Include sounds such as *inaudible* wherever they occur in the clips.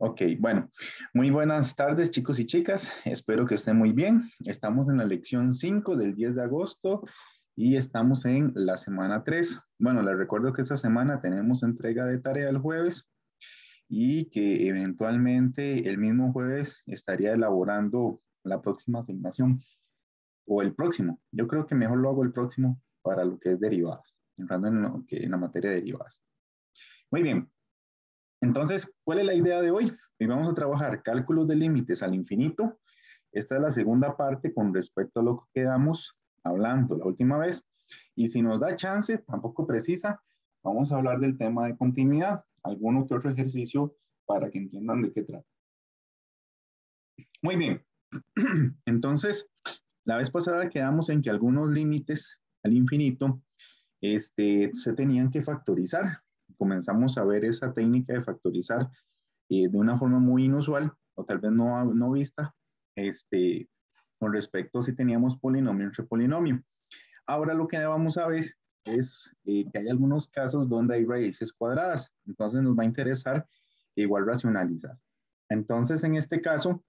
Ok, bueno, muy buenas tardes chicos y chicas, espero que estén muy bien. Estamos en la lección 5 del 10 de agosto y estamos en la semana 3. Bueno, les recuerdo que esta semana tenemos entrega de tarea el jueves y que eventualmente el mismo jueves estaría elaborando la próxima asignación o el próximo. Yo creo que mejor lo hago el próximo para lo que es derivadas, entrando en, en la materia de derivadas. Muy bien, entonces, ¿cuál es la idea de hoy? Hoy vamos a trabajar cálculos de límites al infinito. Esta es la segunda parte con respecto a lo que quedamos hablando la última vez. Y si nos da chance, tampoco precisa, vamos a hablar del tema de continuidad, alguno que otro ejercicio para que entiendan de qué trata. Muy bien. *clears throat* Entonces, la vez pasada quedamos en que algunos límites al infinito este, se tenían que factorizar comenzamos a ver esa técnica de factorizar eh, de una forma muy inusual o tal vez no, no vista este, con respecto a si teníamos polinomio entre polinomio. Ahora lo que vamos a ver es eh, que hay algunos casos donde hay raíces cuadradas, entonces nos va a interesar igual racionalizar. Entonces, en este caso,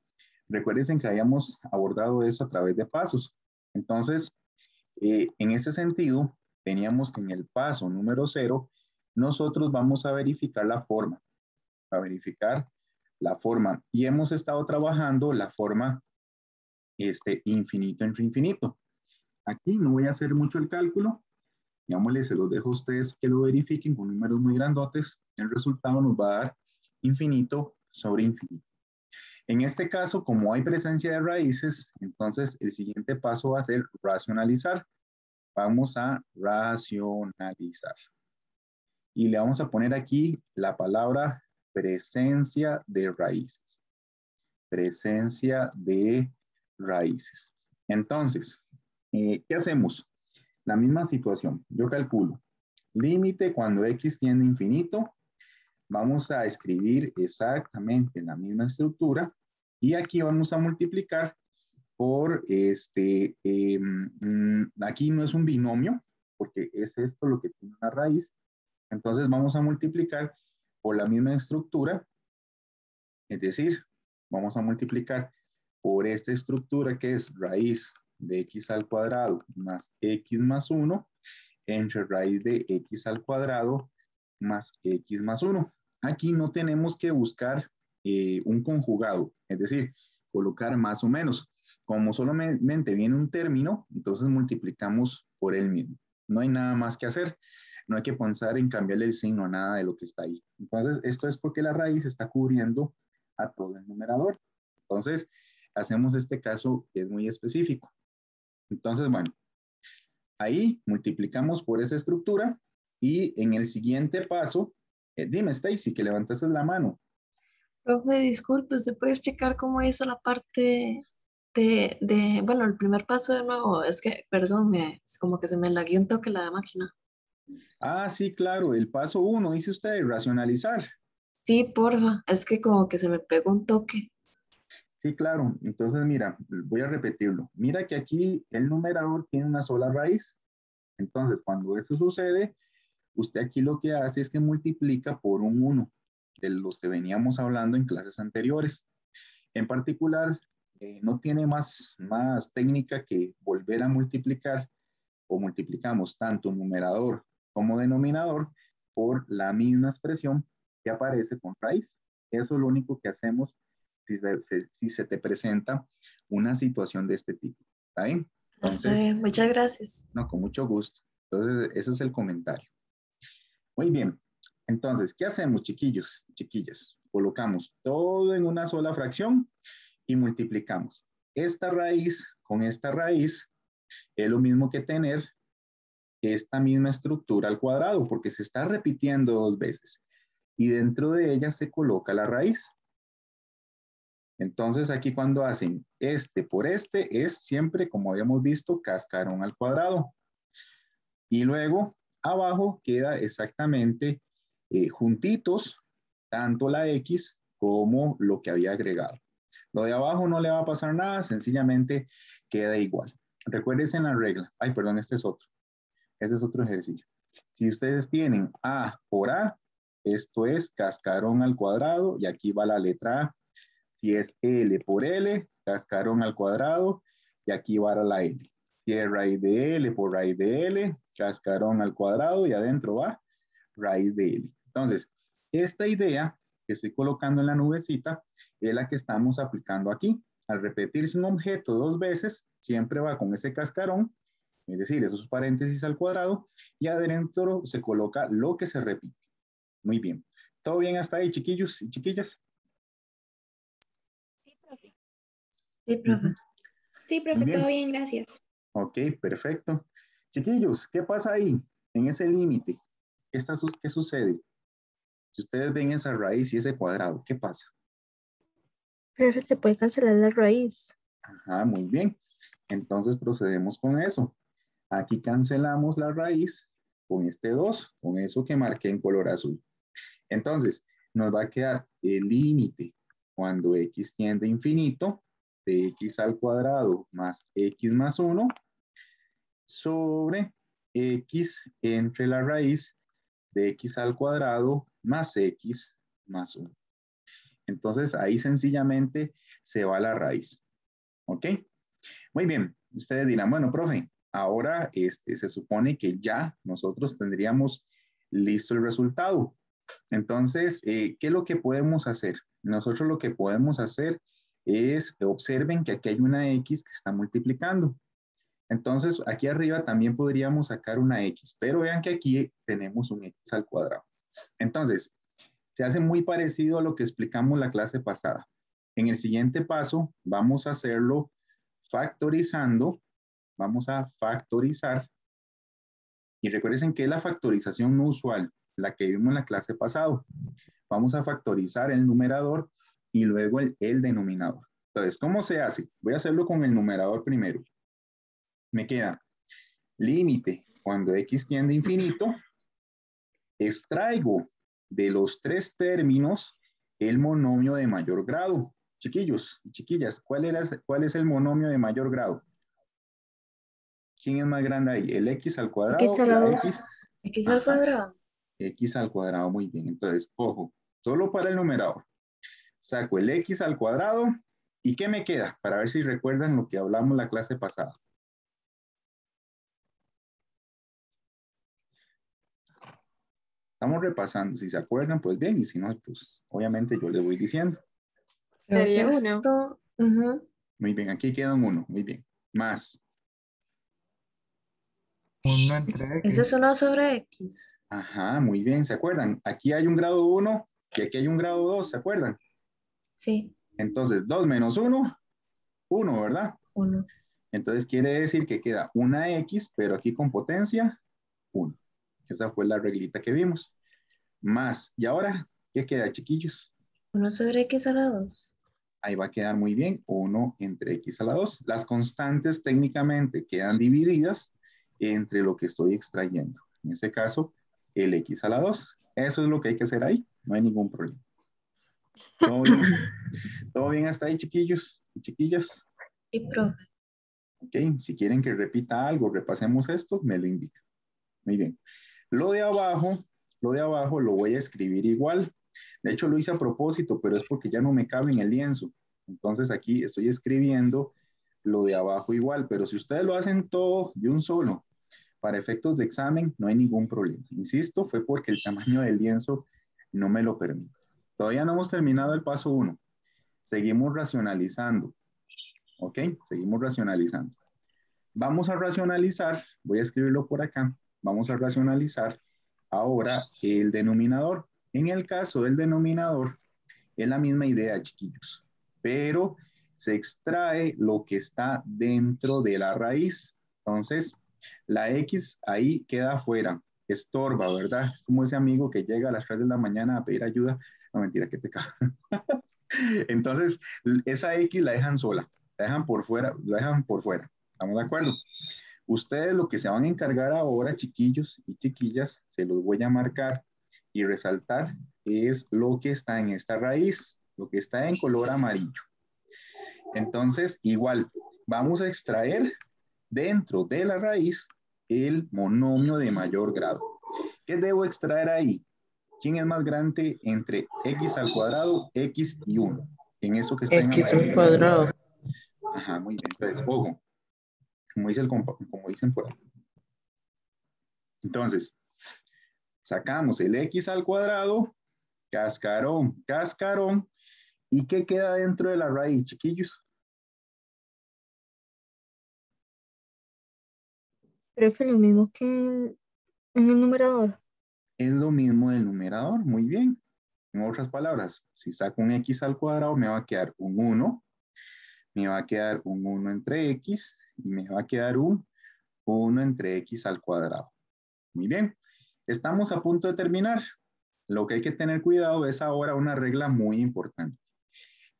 recuerden que hayamos abordado eso a través de pasos. Entonces, eh, en ese sentido, teníamos que en el paso número cero nosotros vamos a verificar la forma, a verificar la forma. Y hemos estado trabajando la forma este, infinito entre infinito. Aquí no voy a hacer mucho el cálculo. Digámosle, se los dejo a ustedes que lo verifiquen con números muy grandotes. El resultado nos va a dar infinito sobre infinito. En este caso, como hay presencia de raíces, entonces el siguiente paso va a ser racionalizar. Vamos a racionalizar y le vamos a poner aquí la palabra presencia de raíces. Presencia de raíces. Entonces, eh, ¿qué hacemos? La misma situación. Yo calculo límite cuando x tiende infinito. Vamos a escribir exactamente la misma estructura y aquí vamos a multiplicar por este, em, mm, aquí no es un binomio, porque es esto lo que tiene una raíz, entonces vamos a multiplicar por la misma estructura, es decir, vamos a multiplicar por esta estructura que es raíz de x al cuadrado más x más 1 entre raíz de x al cuadrado más x más 1. Aquí no tenemos que buscar eh, un conjugado, es decir, colocar más o menos. Como solamente viene un término, entonces multiplicamos por el mismo. No hay nada más que hacer no hay que pensar en cambiarle el signo a nada de lo que está ahí. Entonces, esto es porque la raíz está cubriendo a todo el numerador. Entonces, hacemos este caso que es muy específico. Entonces, bueno, ahí multiplicamos por esa estructura y en el siguiente paso, eh, dime Stacy, que levantaste la mano. Profe, disculpe, ¿se puede explicar cómo hizo la parte de, de, bueno, el primer paso de nuevo? Es que, perdón, me, es como que se me lagueó un toque la máquina. Ah, sí, claro, el paso uno, dice usted, racionalizar. Sí, porfa, es que como que se me pegó un toque. Sí, claro. Entonces, mira, voy a repetirlo. Mira que aquí el numerador tiene una sola raíz. Entonces, cuando eso sucede, usted aquí lo que hace es que multiplica por un 1 de los que veníamos hablando en clases anteriores. En particular, eh, no tiene más, más técnica que volver a multiplicar o multiplicamos tanto numerador como denominador por la misma expresión que aparece con raíz. Eso es lo único que hacemos si se, si se te presenta una situación de este tipo. ¿Está bien? Entonces, muchas gracias. No, con mucho gusto. Entonces, ese es el comentario. Muy bien. Entonces, ¿qué hacemos, chiquillos, chiquillas? Colocamos todo en una sola fracción y multiplicamos. Esta raíz con esta raíz es lo mismo que tener esta misma estructura al cuadrado, porque se está repitiendo dos veces. Y dentro de ella se coloca la raíz. Entonces aquí cuando hacen este por este es siempre, como habíamos visto, cascarón al cuadrado. Y luego abajo queda exactamente eh, juntitos tanto la x como lo que había agregado. Lo de abajo no le va a pasar nada, sencillamente queda igual. Recuérdense en la regla. Ay, perdón, este es otro. Ese es otro ejercicio. Si ustedes tienen A por A, esto es cascarón al cuadrado y aquí va la letra A. Si es L por L, cascarón al cuadrado y aquí va la L. Si es raíz de L por raíz de L, cascarón al cuadrado y adentro va raíz de L. Entonces, esta idea que estoy colocando en la nubecita es la que estamos aplicando aquí. Al repetirse un objeto dos veces, siempre va con ese cascarón, es decir, esos paréntesis al cuadrado, y adentro se coloca lo que se repite. Muy bien. ¿Todo bien hasta ahí, chiquillos y chiquillas? Sí, profe. Sí, profe. Sí, profe, todo bien, gracias. Ok, perfecto. Chiquillos, ¿qué pasa ahí en ese límite? ¿Qué, ¿Qué sucede? Si ustedes ven esa raíz y ese cuadrado, ¿qué pasa? Pero se puede cancelar la raíz. Ajá, muy bien. Entonces procedemos con eso. Aquí cancelamos la raíz con este 2, con eso que marqué en color azul. Entonces, nos va a quedar el límite cuando x tiende a infinito de x al cuadrado más x más 1 sobre x entre la raíz de x al cuadrado más x más 1. Entonces, ahí sencillamente se va la raíz. ¿Ok? Muy bien. Ustedes dirán, bueno, profe, ahora este, se supone que ya nosotros tendríamos listo el resultado. Entonces, eh, ¿qué es lo que podemos hacer? Nosotros lo que podemos hacer es, observen que aquí hay una X que está multiplicando. Entonces, aquí arriba también podríamos sacar una X, pero vean que aquí tenemos un X al cuadrado. Entonces, se hace muy parecido a lo que explicamos la clase pasada. En el siguiente paso, vamos a hacerlo factorizando. Vamos a factorizar. Y recuerden que es la factorización no usual, la que vimos en la clase pasada. Vamos a factorizar el numerador y luego el, denominador. Entonces, ¿cómo se hace? Voy a hacerlo con el numerador primero me queda límite cuando x tiende a infinito, extraigo de los tres términos el monomio de mayor grado. Chiquillos, chiquillas, ¿cuál, era, ¿cuál es el monomio de mayor grado? ¿Quién es más grande ahí? ¿El x al cuadrado? X, al, x? x al cuadrado. X al cuadrado, muy bien. Entonces, ojo, solo para el numerador. Saco el x al cuadrado. ¿Y qué me queda? Para ver si recuerdan lo que hablamos la clase pasada. Estamos repasando, si se acuerdan, pues bien, y si no, pues obviamente yo les voy diciendo. Sería uno. Muy bien, aquí queda un uno, muy bien. Más. Uno entre X. Ese es uno sobre X. Ajá, muy bien, ¿se acuerdan? Aquí hay un grado 1 y aquí hay un grado 2, ¿se acuerdan? Sí. Entonces, 2 menos 1, 1, ¿verdad? 1. Entonces quiere decir que queda una X, pero aquí con potencia 1. Esa fue la reglita que vimos. Más. ¿Y ahora qué queda, chiquillos? 1 sobre x a la 2. Ahí va a quedar muy bien. 1 entre x a la 2. Las constantes técnicamente quedan divididas entre lo que estoy extrayendo. En este caso, el x a la 2. Eso es lo que hay que hacer ahí. No hay ningún problema. ¿Todo bien? *laughs* ¿Todo bien hasta ahí, chiquillos y chiquillas? Sí, profe. Ok, si quieren que repita algo, repasemos esto, me lo indica. Muy bien. Lo de abajo, lo de abajo lo voy a escribir igual. De hecho, lo hice a propósito, pero es porque ya no me cabe en el lienzo. Entonces aquí estoy escribiendo lo de abajo igual, pero si ustedes lo hacen todo de un solo, para efectos de examen, no hay ningún problema. Insisto, fue porque el tamaño del lienzo no me lo permite. Todavía no hemos terminado el paso uno. Seguimos racionalizando. ¿Ok? Seguimos racionalizando. Vamos a racionalizar, voy a escribirlo por acá vamos a racionalizar ahora el denominador. En el caso del denominador, es la misma idea, chiquillos, pero se extrae lo que está dentro de la raíz. Entonces, la X ahí queda afuera, estorba, ¿verdad? Es como ese amigo que llega a las 3 de la mañana a pedir ayuda. No, mentira, que te caga. *laughs* Entonces, esa X la dejan sola, la dejan por fuera, la dejan por fuera. ¿Estamos de acuerdo? Ustedes lo que se van a encargar ahora, chiquillos y chiquillas, se los voy a marcar y resaltar, es lo que está en esta raíz, lo que está en color amarillo. Entonces, igual, vamos a extraer dentro de la raíz el monomio de mayor grado. ¿Qué debo extraer ahí? ¿quién es más grande entre x al cuadrado, x y 1? En eso que está en X al cuadrado. Ajá, muy bien. Entonces, ojo, como, dice el, como dicen por ahí. Entonces, sacamos el x al cuadrado, cascarón, cascarón, ¿y qué queda dentro de la raíz, chiquillos? Profe, lo mismo que en el numerador. Es lo mismo del numerador, muy bien. En otras palabras, si saco un x al cuadrado, me va a quedar un 1, me va a quedar un 1 entre x y me va a quedar un 1 entre x al cuadrado. Muy bien, estamos a punto de terminar. Lo que hay que tener cuidado es ahora una regla muy importante.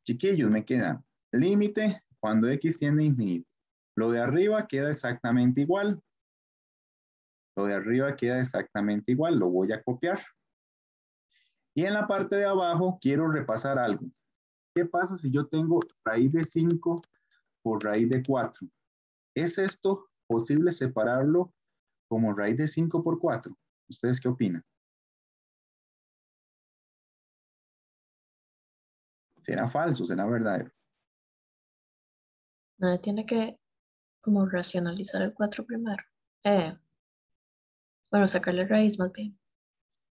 Chiquillos, me queda límite cuando x tiende a infinito. Lo de arriba queda exactamente igual. Lo de arriba queda exactamente igual. Lo voy a copiar. Y en la parte de abajo quiero repasar algo. ¿Qué pasa si yo tengo raíz de 5 por raíz de 4? ¿Es esto posible separarlo como raíz de 5 por 4? ¿Ustedes qué opinan? ¿Será falso? ¿Será verdadero? No, tiene que como racionalizar el 4 primero. Eh, bueno, sacarle raíz más bien.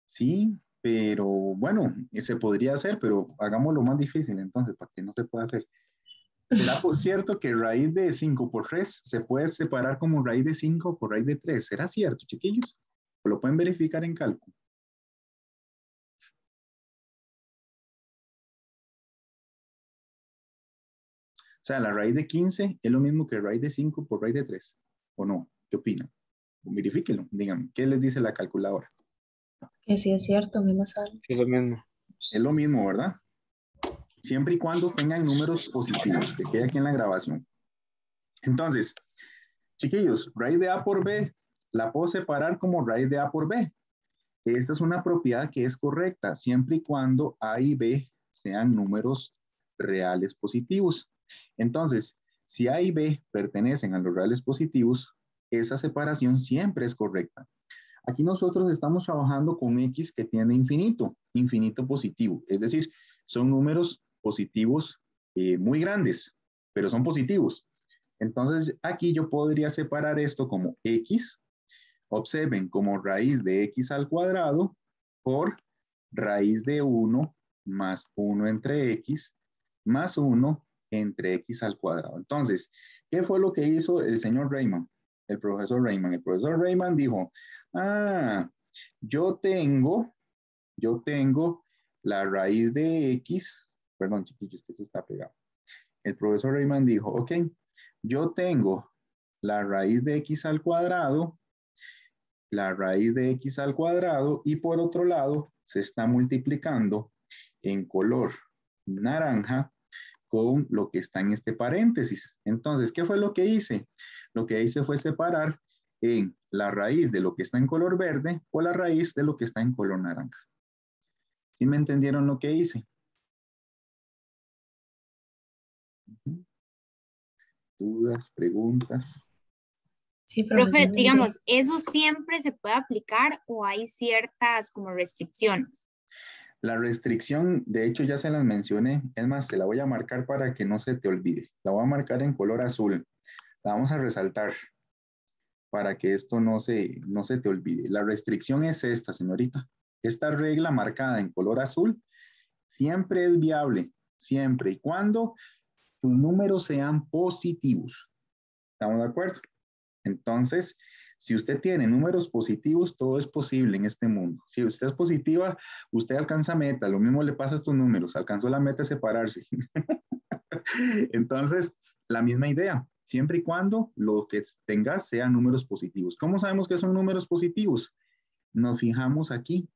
Sí, pero bueno, se podría hacer, pero hagámoslo más difícil entonces, para que no se pueda hacer. ¿Será cierto que raíz de 5 por 3 se puede separar como raíz de 5 por raíz de 3? ¿Será cierto, chiquillos? ¿O lo pueden verificar en cálculo? O sea, la raíz de 15 es lo mismo que raíz de 5 por raíz de 3, ¿o no? ¿Qué opinan? Verifíquenlo, díganme, ¿qué les dice la calculadora? Que sí es cierto, a mí me sale. Es lo mismo. Es lo mismo, ¿verdad? Siempre y cuando tengan números positivos, que quede aquí en la grabación. Entonces, chiquillos, raíz de A por B la puedo separar como raíz de A por B. Esta es una propiedad que es correcta, siempre y cuando A y B sean números reales positivos. Entonces, si A y B pertenecen a los reales positivos, esa separación siempre es correcta. Aquí nosotros estamos trabajando con X que tiene infinito, infinito positivo. Es decir, son números positivos eh, muy grandes, pero son positivos. Entonces, aquí yo podría separar esto como X, observen, como raíz de X al cuadrado por raíz de 1 más 1 entre X más 1 entre X al cuadrado. Entonces, ¿qué fue lo que hizo el señor Rayman? El profesor Rayman. El profesor Rayman dijo, ah, yo tengo, yo tengo la raíz de X, perdón chiquillos, que eso está pegado. El profesor Rayman dijo, ok, yo tengo la raíz de X al cuadrado, la raíz de X al cuadrado y por otro lado se está multiplicando en color naranja con lo que está en este paréntesis. Entonces, ¿qué fue lo que hice? Lo que hice fue separar en la raíz de lo que está en color verde o la raíz de lo que está en color naranja. ¿Sí me entendieron lo que hice? ¿Dudas, preguntas? Sí, Profe, digamos, ¿eso siempre se puede aplicar o hay ciertas como restricciones? La restricción, de hecho, ya se las mencioné. Es más, te la voy a marcar para que no se te olvide. La voy a marcar en color azul. La vamos a resaltar para que esto no se, no se te olvide. La restricción es esta, señorita. Esta regla marcada en color azul siempre es viable, siempre y cuando sus números sean positivos. ¿Estamos de acuerdo? Entonces, si usted tiene números positivos, todo es posible en este mundo. Si usted es positiva, usted alcanza meta. Lo mismo le pasa a estos números. Alcanzó la meta de separarse. *laughs* Entonces, la misma idea. Siempre y cuando lo que tengas sean números positivos. ¿Cómo sabemos que son números positivos? Nos fijamos aquí.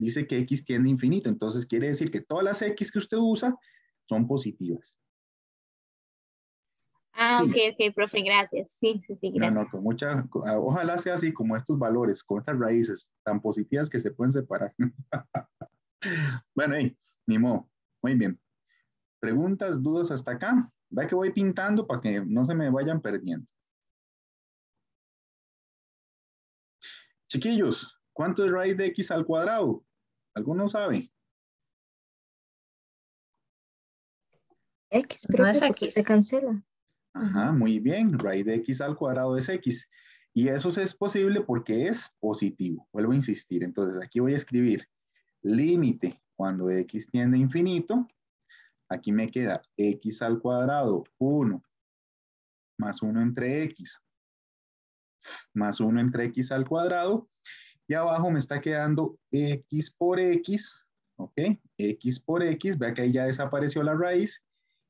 Dice que X tiende a infinito. Entonces, quiere decir que todas las X que usted usa son positivas. Ah, Sí. ok, ok, profe, gracias. Sí, sí, sí, gracias. no, con mucha, ah, ojalá sea así como estos valores, con estas raíces tan positivas que se pueden separar. *laughs* bueno, hey, ni modo. Muy bien. ¿Preguntas, dudas hasta acá? Ve que voy pintando para que no se me vayan perdiendo. Chiquillos, ¿Cuánto es raíz de x al cuadrado? ¿Alguno sabe? X, pero No es X. se cancela. Ajá, muy bien. Raíz de x al cuadrado es x. Y eso es posible porque es positivo. Vuelvo a insistir. Entonces, aquí voy a escribir límite cuando x tiende a infinito. Aquí me queda x al cuadrado 1 más 1 entre x más 1 entre x al cuadrado. Y abajo me está quedando x por x, ¿ok? x por x, vea que ahí ya desapareció la raíz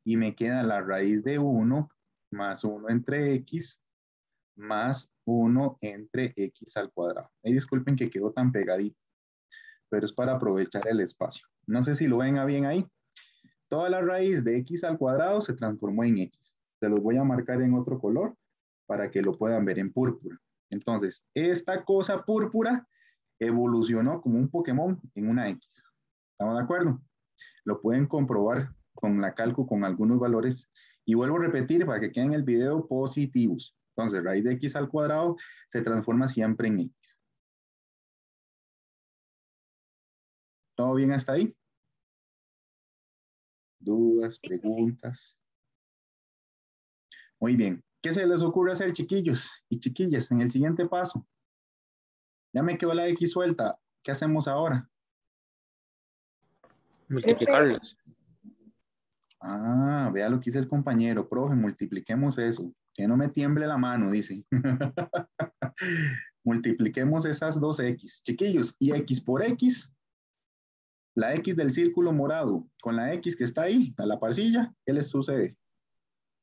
y me queda la raíz de 1 más 1 entre x más 1 entre x al cuadrado. Y disculpen que quedó tan pegadito, pero es para aprovechar el espacio. No sé si lo ven a bien ahí. Toda la raíz de x al cuadrado se transformó en x. Se los voy a marcar en otro color para que lo puedan ver en púrpura. Entonces, esta cosa púrpura evolucionó como un Pokémon en una X. ¿Estamos de acuerdo? Lo pueden comprobar con la calco con algunos valores. Y vuelvo a repetir para que queden el video positivos. Entonces, raíz de X al cuadrado se transforma siempre en X. ¿Todo bien hasta ahí? ¿Dudas, preguntas? Muy bien. ¿Qué se les ocurre hacer, chiquillos y chiquillas, en el siguiente paso? Ya me quedó la X suelta. ¿Qué hacemos ahora? Multiplicarlos. Ah, vea lo que dice el compañero. Profe, multipliquemos eso. Que no me tiemble la mano, dice. *laughs* multipliquemos esas dos X. Chiquillos, y X por X, la X del círculo morado con la X que está ahí, a la parcilla, ¿qué les sucede?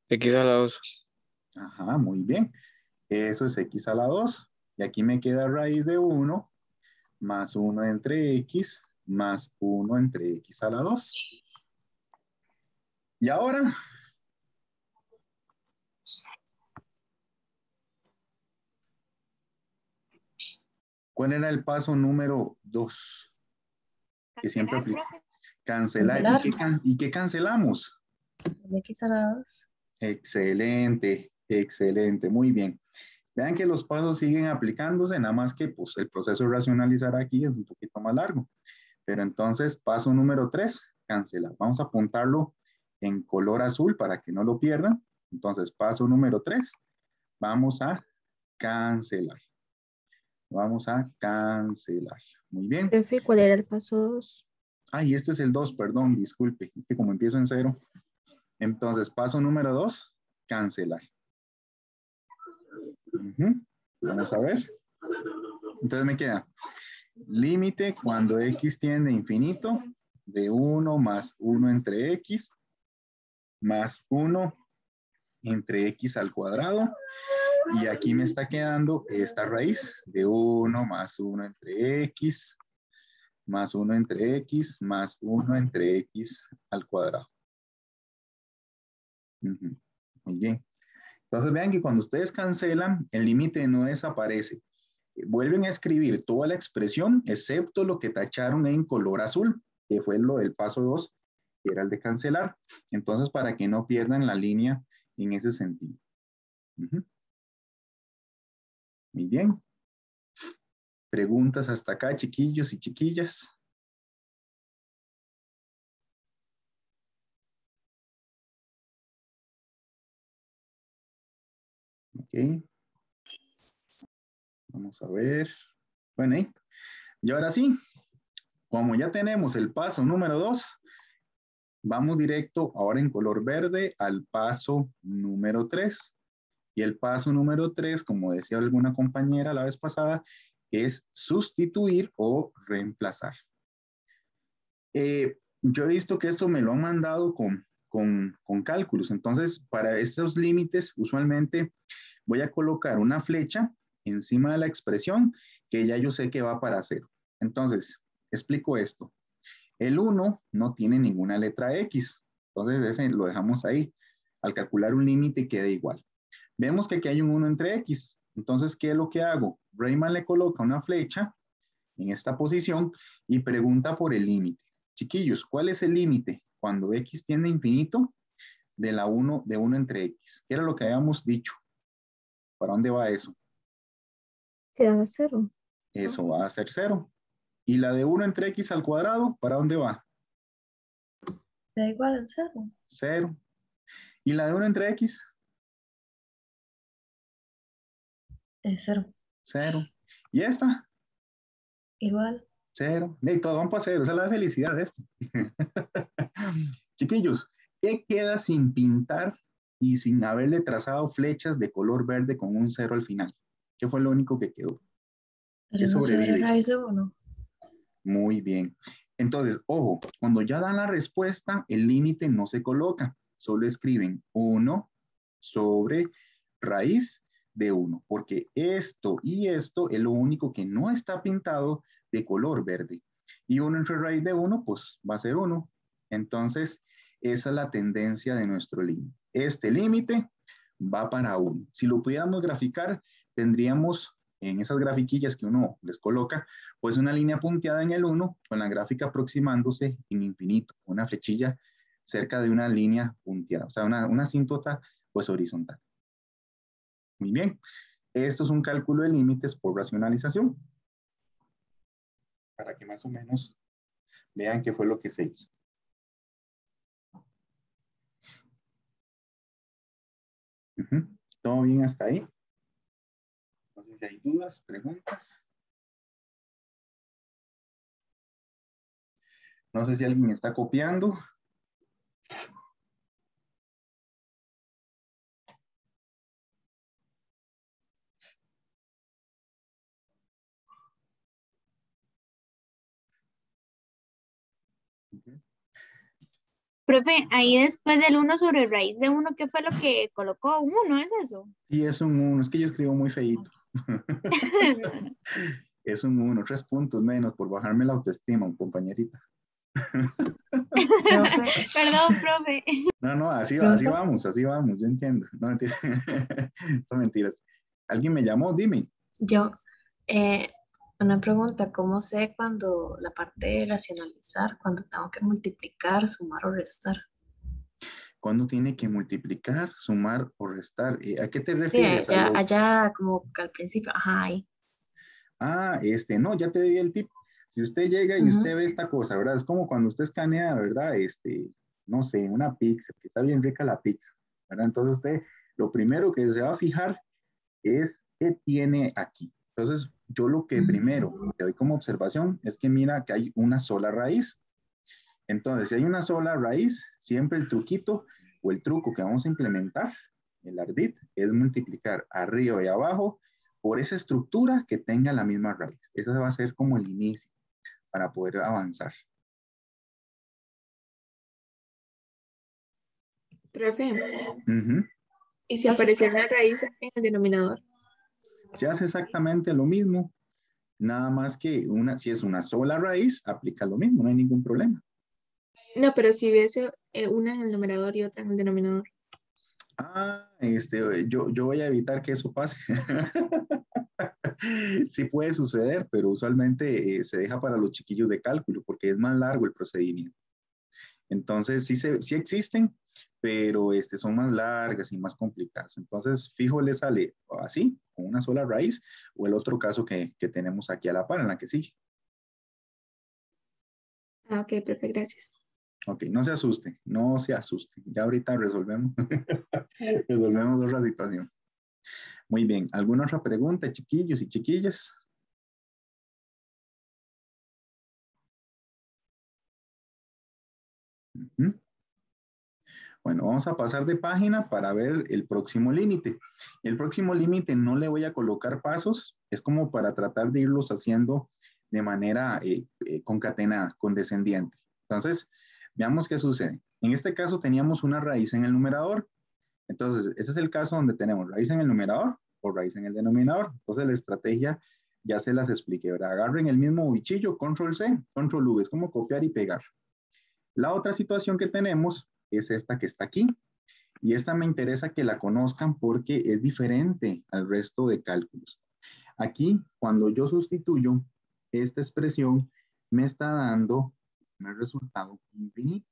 X a la 2. Ajá, muy bien. Eso es X a la 2. Y aquí me queda raíz de 1 más 1 entre X más 1 entre X a la 2. Y ahora, ¿cuál era el paso número 2? Que siempre aplica. Cancelar. ¿Y qué, can- ¿Y qué cancelamos? El X a la 2. Excelente, excelente, muy bien. Vean que los pasos siguen aplicándose, nada más que pues, el proceso de racionalizar aquí es un poquito más largo. Pero entonces, paso número 3, cancelar. Vamos a apuntarlo en color azul para que no lo pierdan. Entonces, paso número 3, vamos a cancelar. Vamos a cancelar. Muy bien. Profe, ¿cuál era el paso 2? Ay, este es el 2, perdón, disculpe. Es que como empiezo en cero. Entonces, paso número 2, cancelar. Vamos a ver. Entonces me queda límite cuando x tiende a infinito de 1 más 1 entre x más 1 entre x al cuadrado. Y aquí me está quedando esta raíz de 1 más 1 entre x más 1 entre x más 1 entre x al cuadrado. Muy bien. Entonces vean que cuando ustedes cancelan, el límite no desaparece. Vuelven a escribir toda la expresión, excepto lo que tacharon en color azul, que fue lo del paso 2, que era el de cancelar. Entonces, para que no pierdan la línea en ese sentido. Muy bien. Preguntas hasta acá, chiquillos y chiquillas. Ok. Vamos a ver. Bueno, ahí. Y ahora sí, como ya tenemos el paso número 2, vamos directo ahora en color verde al paso número 3. Y el paso número 3, como decía alguna compañera la vez pasada, es sustituir o reemplazar. Eh, yo he visto que esto me lo han mandado con, con, con cálculos. Entonces, para estos límites, usualmente voy a colocar una flecha encima de la expresión que ya yo sé que va para cero. Entonces, explico esto. El 1 no tiene ninguna letra X. Entonces, ese lo dejamos ahí. Al calcular un límite queda igual. Vemos que aquí hay un 1 entre X. Entonces, ¿qué es lo que hago? Rayman le coloca una flecha en esta posición y pregunta por el límite. Chiquillos, ¿cuál es el límite cuando X tiende a infinito de la 1 de 1 entre X? ¿Qué era lo que habíamos dicho? ¿Para dónde va eso? Quedaba cero. eso va a ser cero. Y la de 1 entre x al cuadrado, ¿para dónde va? Da igual al cero. Cero. ¿Y la de 1 entre x? Es cero. Cero. ¿Y esta? Igual. Cero. Y todo van para cero. Esa es la felicidad de esto. *laughs* Chiquillos, ¿qué queda sin pintar y sin haberle trazado flechas de color verde con un cero al final? ¿Qué fue lo único que quedó? Pero no sobre sobrevive? raíz de uno. Muy bien. Entonces, ojo, cuando ya dan la respuesta, el límite no se coloca. Solo escriben 1 sobre raíz de 1, porque esto y esto es lo único que no está pintado de color verde. Y 1 entre raíz de 1, pues va a ser 1. Entonces, esa es la tendencia de nuestro límite. Este límite va para 1. Si lo pudiéramos graficar, tendríamos en esas grafiquillas que uno les coloca, pues una línea punteada en el 1 con la gráfica aproximándose en infinito, una flechilla cerca de una línea punteada, o sea, una, una pues horizontal. Muy bien, esto es un cálculo de límites por racionalización, para que más o menos vean qué fue lo que se hizo. ¿Todo bien hasta ahí? Si hay dudas, preguntas. No sé si alguien está copiando. Profe, ahí después del 1 sobre raíz de 1, ¿qué fue lo que colocó? Un 1, ¿es eso? Sí, es un 1. Es que yo escribo muy feíto. *laughs* Es un 1, tres puntos menos por bajarme la autoestima, compañerita. *laughs* Perdón, profe. No, no, así, así vamos, así vamos, yo entiendo. No, mentira. *laughs* Son mentiras. ¿Alguien me llamó? Dime. Yo, eh, una pregunta, ¿cómo sé cuando la parte de racionalizar, cuando tengo que multiplicar, sumar o restar? ¿Cuándo tiene que multiplicar, sumar o restar? Eh, ¿A qué te Sí, refieres? ¿A allá, los- allá como al principio, ajá, ahí. Ah, este, no, ya te di el tip. Si usted llega y Ujú. usted ve esta cosa, ¿verdad? Es como cuando usted escanea, ¿verdad? Este, no sé, una pizza, que está bien rica la pizza, ¿verdad? Entonces usted, lo primero que se va a fijar es qué tiene aquí. Entonces, yo lo que Ujú. primero te doy como observación es que mira que hay una sola raíz. Entonces, si hay una sola raíz, siempre el truquito o el truco que vamos a implementar, el ardid, es multiplicar arriba y abajo por esa estructura que tenga la misma raíz. Ese va a ser como el inicio para poder avanzar. Profe. ¿y si apareciera la profe. raíz en el denominador? Se hace exactamente lo mismo, nada más que una, si es una sola raíz, aplica lo mismo, no hay ningún problema. No, pero si hubiese eh, una en el numerador y otra en el denominador. Ah, este, yo, yo voy a evitar que eso pase. *laughs* sí puede suceder, pero usualmente eh, se deja para los chiquillos de cálculo porque es más largo el procedimiento. Entonces, sí, se, sí existen, pero este, son más largas y más complicadas. Entonces, fijo, le sale así, con una sola raíz, o el otro caso que, que tenemos aquí a la par, en la que sigue. Ah, ok, profe, gracias. Ok, no se asuste, no se asuste. Ya ahorita resolvemos, *laughs* resolvemos otra situación. Muy bien, ¿alguna otra pregunta, chiquillos y chiquillas? Bueno, vamos a pasar de página para ver el próximo límite. El próximo límite no le voy a colocar pasos, es como para tratar de irlos haciendo de manera eh, eh, concatenada, condescendiente. Entonces, veamos qué sucede. En este caso teníamos una raíz en el numerador. Entonces, ese es el caso donde tenemos raíz en el numerador o raíz en el denominador. Entonces, la estrategia ya se las expliqué, ¿verdad? Agarren el mismo bichillo, control C, control V, es como copiar y pegar. La otra situación que tenemos es esta que está aquí. Y esta me interesa que la conozcan porque es diferente al resto de cálculos. Aquí, cuando yo sustituyo esta expresión, me está dando el resultado infinito.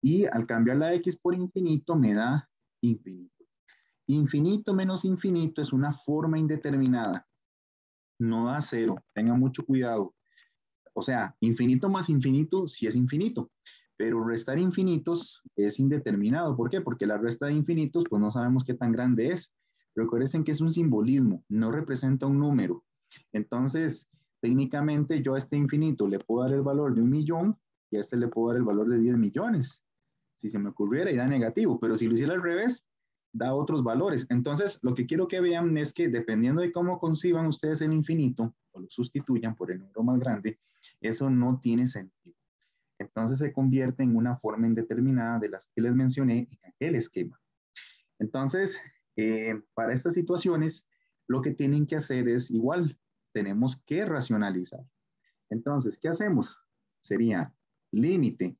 Y al cambiar la x por infinito, me da infinito. Infinito menos infinito es una forma indeterminada. no da cero. Tenga mucho cuidado. O sea, infinito más infinito sí es infinito, pero restar infinitos es indeterminado. ¿Por qué? Porque la resta de infinitos, pues no sabemos qué tan grande es. Recuerden que es un simbolismo, no representa un número. Entonces, técnicamente yo a este infinito le puedo dar el valor de un millón y a este le puedo dar el valor de 10 millones. Si se me ocurriera, da negativo, pero si lo hiciera al revés, da otros valores. Entonces, lo que quiero que vean es que dependiendo de cómo conciban ustedes el infinito o lo sustituyan por el número más grande, eso no tiene sentido. Entonces se convierte en una forma indeterminada de las que les mencioné en aquel esquema. Entonces, eh, para estas situaciones, lo que tienen que hacer es igual, tenemos que racionalizar. Entonces, ¿qué hacemos? Sería límite.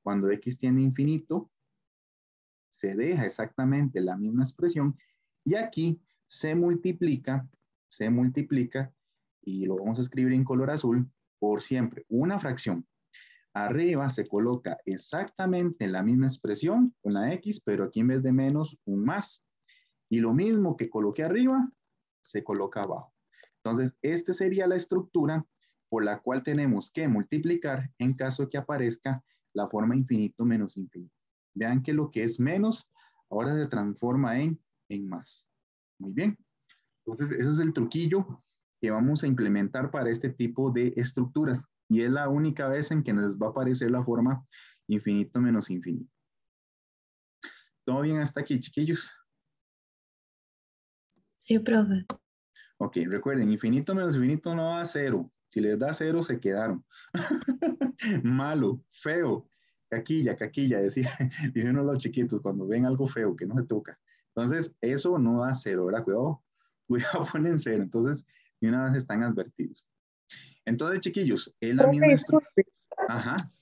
Cuando x tiende a infinito, se deja exactamente la misma expresión y aquí se multiplica, se multiplica y lo vamos a escribir en color azul por siempre, una fracción. Arriba se coloca exactamente la misma expresión con la X, pero aquí en vez de menos, un más. Y lo mismo que coloqué arriba, se coloca abajo. Entonces, esta sería la estructura por la cual tenemos que multiplicar en caso que aparezca la forma infinito menos infinito. Vean que lo que es menos ahora se transforma en, en más. Muy bien. Entonces, ese es el truquillo que vamos a implementar para este tipo de estructuras. Y es la única vez en que nos va a aparecer la forma infinito menos infinito. ¿Todo bien hasta aquí, chiquillos? Sí, profe. Ok, recuerden, infinito menos infinito no da cero. Si les da cero, se quedaron. *laughs* Malo, feo, caquilla, caquilla, decía, *laughs* dicen los chiquitos cuando ven algo feo que no se toca. Entonces, eso no da cero, ¿verdad? Cuidado, *laughs* cuidado, ponen cero. Entonces, de una vez están advertidos. Entonces, chiquillos, es la misma... Ajá.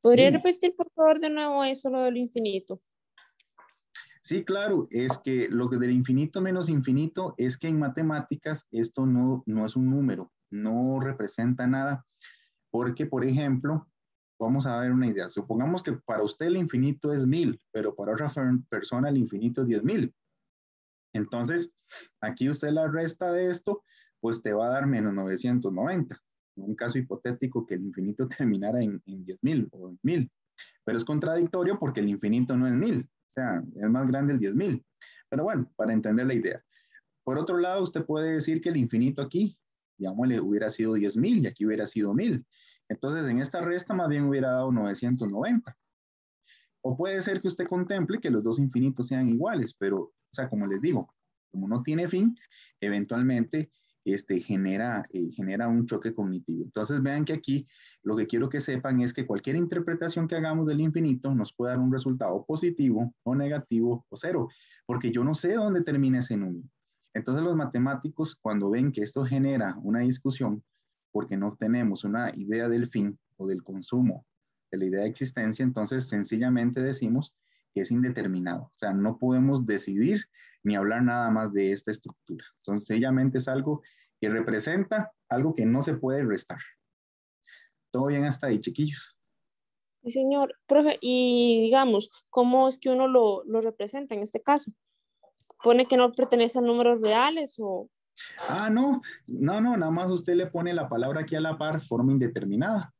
¿Podría Sí. repetir, por favor, de nuevo eso, lo del infinito? Sí, claro, es que lo que del infinito menos infinito es que en matemáticas esto no, no es un número, no representa nada, porque, por ejemplo, vamos a ver una idea. Supongamos que para usted el infinito es mil, pero para otra persona el infinito es diez mil. Entonces, aquí usted la resta de esto, pues te va a dar menos 990. En un caso hipotético que el infinito *laughs* terminara en, en 10.000 o en 1000. Pero es contradictorio porque el infinito no es 1000. O sea, es más grande el 10.000. Pero bueno, para entender la idea. Por otro lado, usted puede decir que el infinito aquí, digámosle, hubiera sido 10.000 y aquí hubiera sido 1000. Entonces, en esta resta más bien hubiera dado 990. O puede ser que usted contemple que los dos infinitos sean iguales, pero, o sea, como les digo, como no tiene fin, eventualmente este, genera, eh, genera un choque cognitivo. Entonces vean que aquí lo que quiero que sepan es que cualquier interpretación que hagamos del infinito nos puede dar un resultado positivo o negativo o cero, porque yo no sé dónde termina ese número. Entonces los matemáticos cuando ven que esto genera una discusión, porque no tenemos una idea del fin o del consumo de la idea de existencia, entonces sencillamente decimos que es indeterminado. O sea, no podemos decidir ni hablar nada más de esta estructura. Entonces, sencillamente es algo que representa algo que no se puede restar. ¿Todo bien hasta ahí, chiquillos? Sí, señor. Profe, y digamos, ¿cómo es que uno lo, lo representa en este caso? ¿Pone que no pertenece a números reales o...? Ah, no, no, no, nada más usted le pone la palabra aquí a la par, forma indeterminada,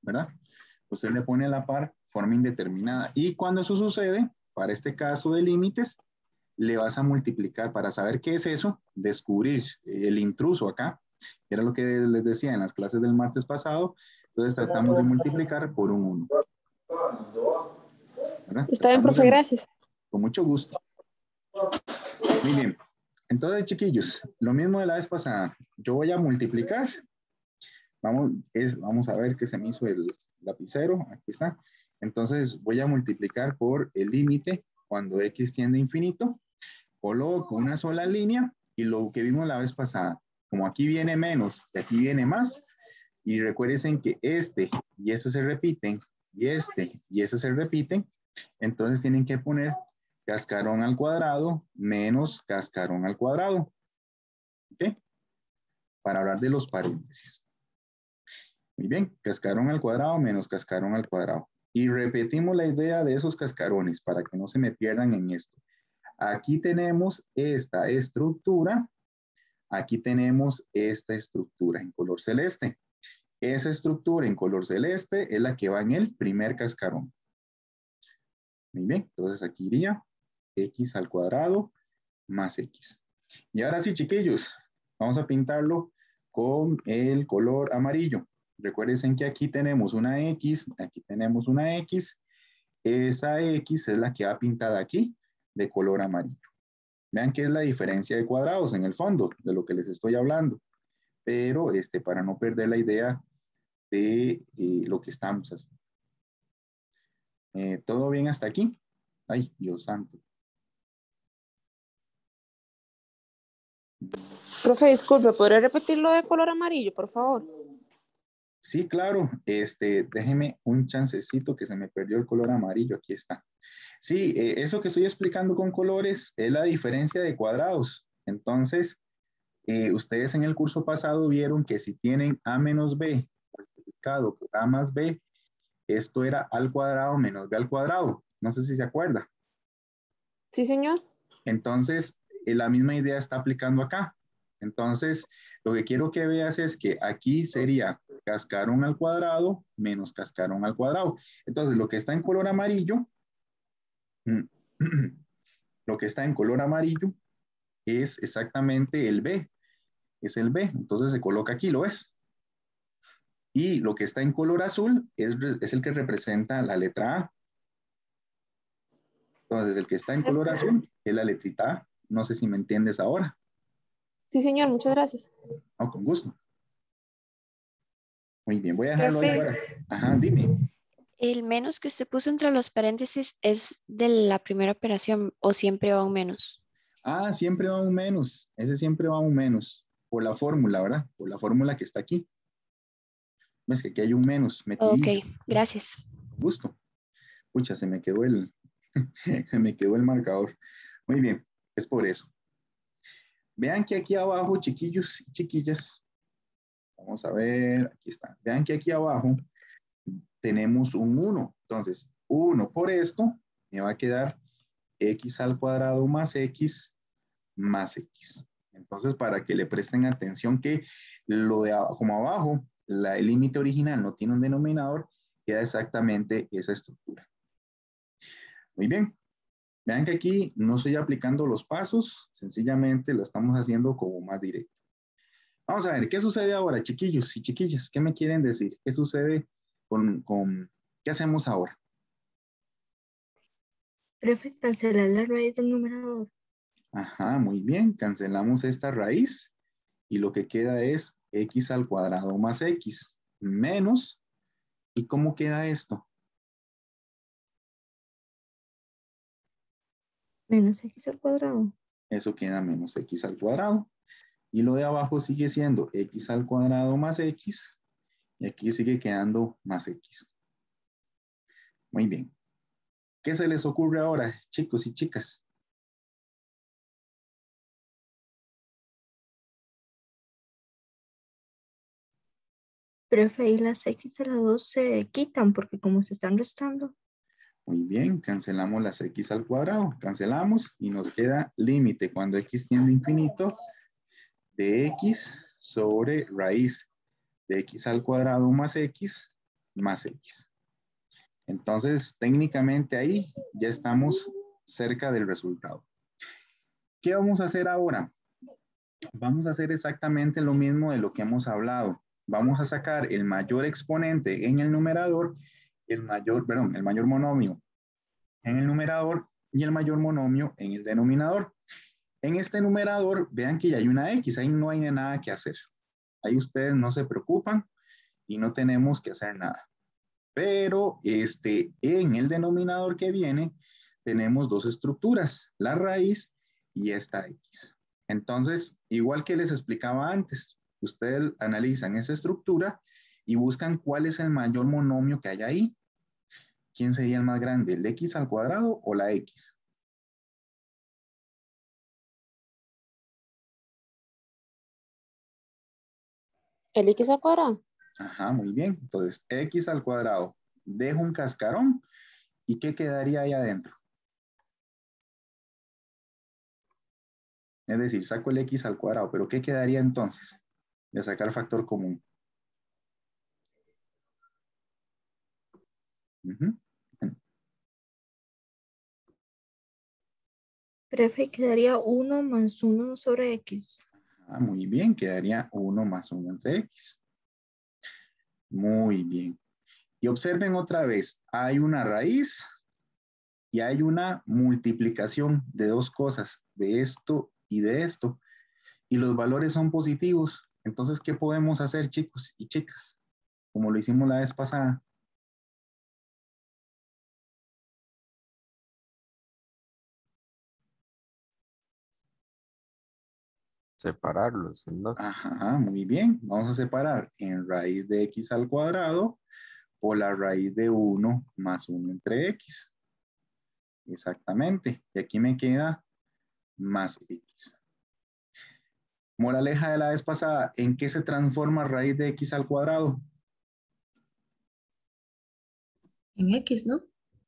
¿verdad? Usted le pone a la par, forma indeterminada. Y cuando eso sucede, para este caso de límites, le vas a multiplicar para saber qué es eso, descubrir el intruso acá, era lo que les decía en las clases del martes pasado, entonces tratamos de multiplicar por un 1. ¿verdad? Está bien, profe, gracias. Con mucho gusto. Muy bien. Entonces, chiquillos, lo mismo de la vez pasada. Yo voy a multiplicar. Vamos, es, vamos a ver que se me hizo el lapicero. Aquí está. Entonces, voy a multiplicar por el límite cuando x tiende a infinito. Coloco una sola línea y lo que vimos la vez pasada. Como aquí viene menos y aquí viene más. Y recuerden que este y este se repiten y este y este se repiten. Entonces tienen que poner cascarón al cuadrado menos cascarón al cuadrado. ¿Ok? Para hablar de los paréntesis. Muy bien, cascarón al cuadrado menos cascarón al cuadrado. Y repetimos la idea de esos cascarones para que no se me pierdan en esto. Aquí tenemos esta estructura. aquí tenemos esta estructura en color celeste. Esa estructura en color celeste es la que va en el primer cascarón. Muy bien, entonces aquí iría x al cuadrado más x. Y ahora sí, chiquillos, vamos a pintarlo con el color amarillo. Recuerden que aquí tenemos una X, aquí tenemos una X. Esa X es la que va pintada aquí de color amarillo. Vean que es la diferencia de cuadrados en el fondo de lo que les estoy hablando. Pero este, para no perder la idea de eh, lo que estamos haciendo. Eh, ¿Todo bien hasta aquí? Ay, Dios santo. Profe, disculpe, ¿podría repetirlo de color amarillo, por favor? Sí, claro. Este, déjeme un chancecito que se me perdió el color amarillo. Aquí está. Sí, eh, eso que estoy explicando con colores es la diferencia de cuadrados. Entonces, eh, ustedes en el curso pasado vieron que si tienen A menos B multiplicado por A más B, esto era al cuadrado menos B al cuadrado. No sé si se acuerda. Sí, señor. Entonces, eh, la misma idea está aplicando acá. Entonces, lo que quiero que veas es que aquí sería cascarón al cuadrado menos cascarón al cuadrado. Entonces, lo que está en color amarillo, *clears throat* lo que está en color amarillo es exactamente el B. Es el B. Entonces se coloca aquí, ¿lo ves? Y lo que está en color azul es, es el que representa la letra A. Entonces, el que está en color azul es la letrita A. No sé si me entiendes ahora. Sí, señor, muchas gracias. No, con gusto. Muy bien, voy a dejarlo ahí para- Ajá, dime. El menos que usted puso entre los paréntesis es de la primera operación o siempre va un menos. Ah, siempre va un menos. Ese siempre va un menos. Por la fórmula, ¿verdad? Por la fórmula que está aquí. Ves que aquí hay un menos. Ok, gracias. Con gusto. Pucha, se me quedó el, *laughs* se me quedó el marcador. Muy bien, es por eso. Vean que aquí abajo, chiquillos y chiquillas, vamos a ver, aquí está. Vean que aquí abajo tenemos un 1. Entonces, 1 por esto me va a quedar x al cuadrado más x más x. Entonces, para que le presten atención que lo de como abajo, la- el límite original no tiene un denominador, queda exactamente esa estructura. Muy bien. Vean que aquí no estoy aplicando los pasos, sencillamente lo estamos haciendo como más directo. Vamos a ver, ¿qué sucede ahora, chiquillos y chiquillas? ¿Qué me quieren decir? ¿Qué sucede con, con qué hacemos ahora? Profe, cancelar la raíz del numerador. Ajá, muy bien, cancelamos esta raíz y lo que queda es x al cuadrado más x menos, ¿y cómo queda esto? Menos x al cuadrado. Eso queda menos x al cuadrado. Y lo de abajo sigue siendo x al cuadrado más x. Y aquí sigue quedando más x. Muy bien. ¿Qué se les ocurre ahora, chicos y chicas? Profe, y las x de las dos se quitan porque como se están restando. Muy bien, cancelamos las x al cuadrado. Cancelamos y nos queda límite cuando x tiende a infinito de x sobre raíz de x al cuadrado más x más x. Entonces, técnicamente ahí ya estamos cerca del resultado. ¿Qué vamos a hacer ahora? Vamos a hacer exactamente lo mismo de lo que hemos hablado. Vamos a sacar el mayor exponente en el numerador, el mayor, perdón, el mayor monomio en el numerador y el mayor monomio en el denominador. En este numerador, vean que ya hay una X, ahí no hay nada que hacer. Ahí ustedes no se preocupan y no tenemos que hacer nada. Pero este, en el denominador que viene, tenemos dos estructuras, la raíz y esta X. Entonces, igual que les explicaba antes, ustedes analizan esa estructura y buscan cuál es el mayor monomio que hay ahí. ¿Quién sería el más grande, el X al cuadrado o la X? El x al cuadrado. Ajá, muy bien. Entonces, X al cuadrado. Dejo un cascarón. ¿Y qué quedaría ahí adentro? Es decir, saco el x al cuadrado, pero ¿qué quedaría entonces de sacar factor común? Profe, quedaría 1 más 1 sobre X. Ah, muy bien, quedaría 1 más 1 entre x. Muy bien. Y observen otra vez, hay una raíz y hay una multiplicación de dos cosas, de esto y de esto. Y los valores son positivos. Entonces, ¿qué podemos hacer, chicos y chicas? Como lo hicimos la vez pasada. Separarlos dos. Ajá, muy bien. Vamos a separar en raíz de x al cuadrado por la raíz de 1 más 1 entre x. Exactamente. Y aquí me queda más x. Moraleja de la vez pasada, ¿en qué se transforma raíz de x al cuadrado? En X, ¿no?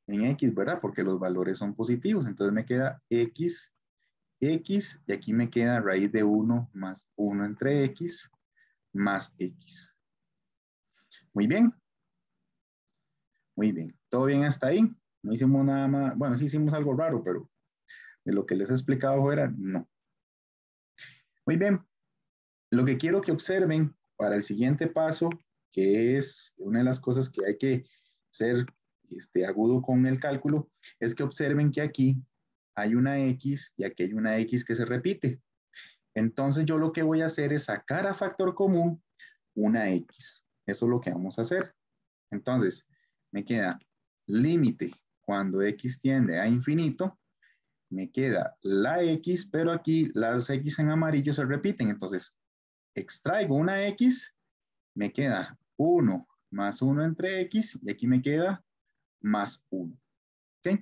En x, ¿verdad? Porque los valores son positivos. Entonces me queda x, x, y aquí me queda raíz de 1 más 1 entre x más x. Muy bien. Muy bien. ¿Todo bien hasta ahí? No hicimos nada más. Bueno, sí hicimos algo raro, pero de lo que les he explicado fuera, no. Muy bien. Lo que quiero que observen para el siguiente paso, que es una de las cosas que hay que ser este, agudo con el cálculo, es que observen que aquí hay una X y aquí hay una X que se repite. Entonces yo lo que voy a hacer es sacar a factor común una X. Eso es lo que vamos a hacer. Entonces, me queda límite cuando X tiende a infinito. Me queda la X, pero aquí las X en amarillo se repiten. Entonces, extraigo una X, me queda 1 más 1 entre X y aquí me queda más 1. ¿Ok?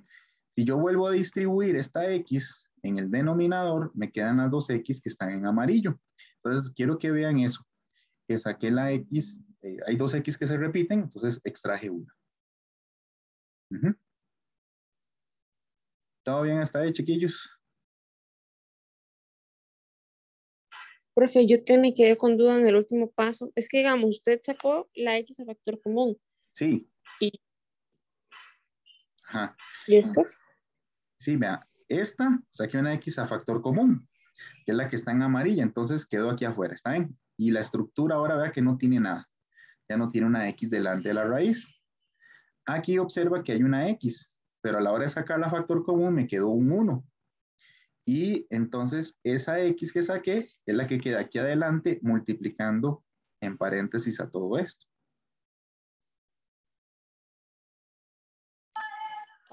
Si yo vuelvo a distribuir esta X en el denominador, me quedan las dos X que están en amarillo. Entonces, quiero que vean eso, que saqué la X, eh, hay dos X que se repiten, entonces extraje una. ¿Todo bien hasta ahí, chiquillos? Profe, yo te me quedé con duda en el último paso. Es que, digamos, usted sacó la X a factor común. Sí. Y- Ajá. ¿Y después? Sí, vea, esta saqué una X a factor común, que es la que está en amarilla, entonces quedó aquí afuera, ¿está bien? Y la estructura ahora vea que no tiene nada, ya no tiene una X delante de la raíz. Aquí observa que hay una X, pero a la hora de sacar la factor común me quedó un 1. Y entonces esa X que saqué es la que queda aquí adelante multiplicando en paréntesis a todo esto.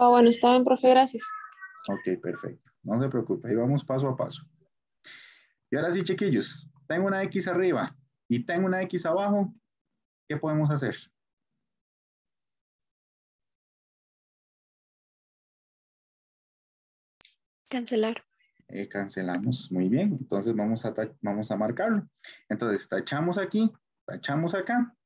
Ah, bueno, está bien, profe, gracias. Ok, perfecto. No se preocupe, ahí vamos paso a paso. Y ahora sí, chiquillos, tengo una X arriba y tengo una X abajo. ¿Qué podemos hacer? Cancelar. Eh, cancelamos, muy bien. Entonces vamos a, vamos a marcarlo. Entonces tachamos aquí, tachamos acá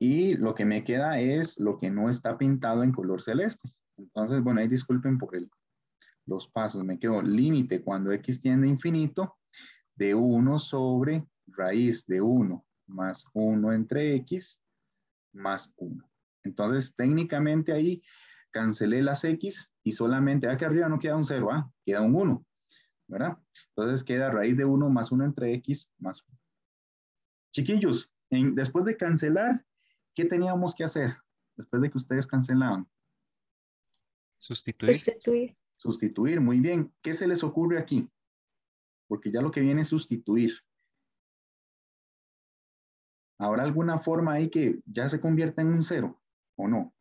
y lo que me queda es lo que no está pintado en color celeste. Entonces, bueno, ahí disculpen por el, los pasos. Me quedo límite cuando x tiende a infinito de 1 sobre raíz de 1 más 1 entre x más 1. Entonces, técnicamente ahí cancelé las x y solamente aquí arriba no queda un 0, ¿ah? queda un 1, ¿verdad? Entonces queda raíz de 1 más 1 entre x más 1. Chiquillos, en- después de cancelar, ¿qué teníamos que hacer? Después de que ustedes cancelaban. Sustituir. Sustituir. Sustituir, muy bien. ¿Qué se les ocurre aquí? Porque ya lo que viene es sustituir. ¿Habrá alguna forma ahí que ya se convierta en un cero o no?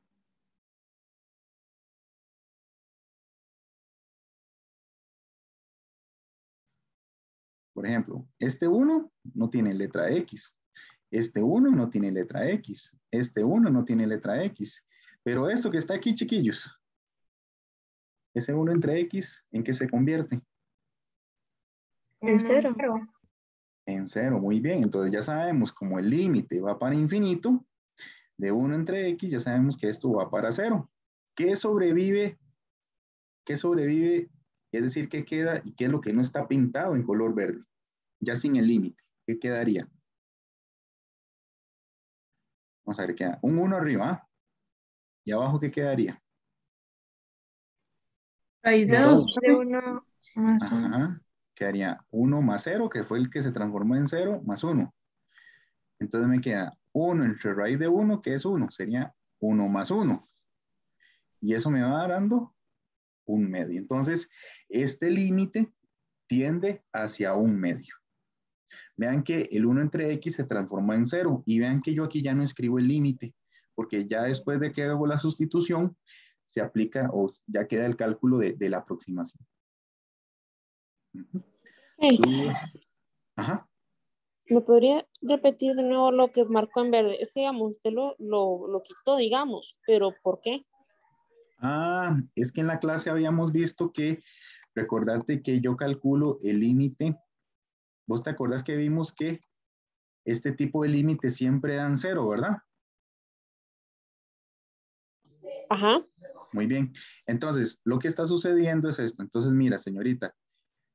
Por ejemplo, este 1 no tiene letra X. Este 1 no tiene letra X. Este 1 no tiene letra X. Pero esto que está aquí, chiquillos, ese 1 entre X, ¿en qué se convierte? En cero. En cero, muy bien. Entonces ya sabemos, como el límite va para infinito, de 1 entre X, ya sabemos que esto va para cero. ¿Qué sobrevive? ¿Qué sobrevive Es decir, ¿qué queda y qué es lo que no está pintado en color verde? Ya sin el límite, ¿qué quedaría? Vamos a ver, queda un 1 arriba. ¿ah? ¿Y abajo qué quedaría? Raíz de Dos. 2. De uno más uno. Ajá. Quedaría 1 más 0, que fue el que se transformó en 0, más 1. Entonces me queda 1 entre raíz de 1, que es 1. Sería 1 más 1. Y eso me va dando un medio. Entonces, este límite tiende hacia un medio. Vean que el 1 entre x se transformó en 0. Y vean que yo aquí ya no escribo el límite, porque ya después de que hago la sustitución, se aplica o ya queda el cálculo de, de la aproximación. Dudas. Ajá. ¿Me podría repetir de nuevo lo que marcó en verde? Es que, digamos, usted lo, lo, lo quitó, digamos, pero ¿por qué? Ah, es que en la clase habíamos visto que, recordarte que yo calculo el límite. ¿Vos te acordás que vimos que este tipo de límite siempre dan cero, verdad? Ajá. Muy bien. Entonces, lo que está sucediendo es esto. Entonces, mira, señorita,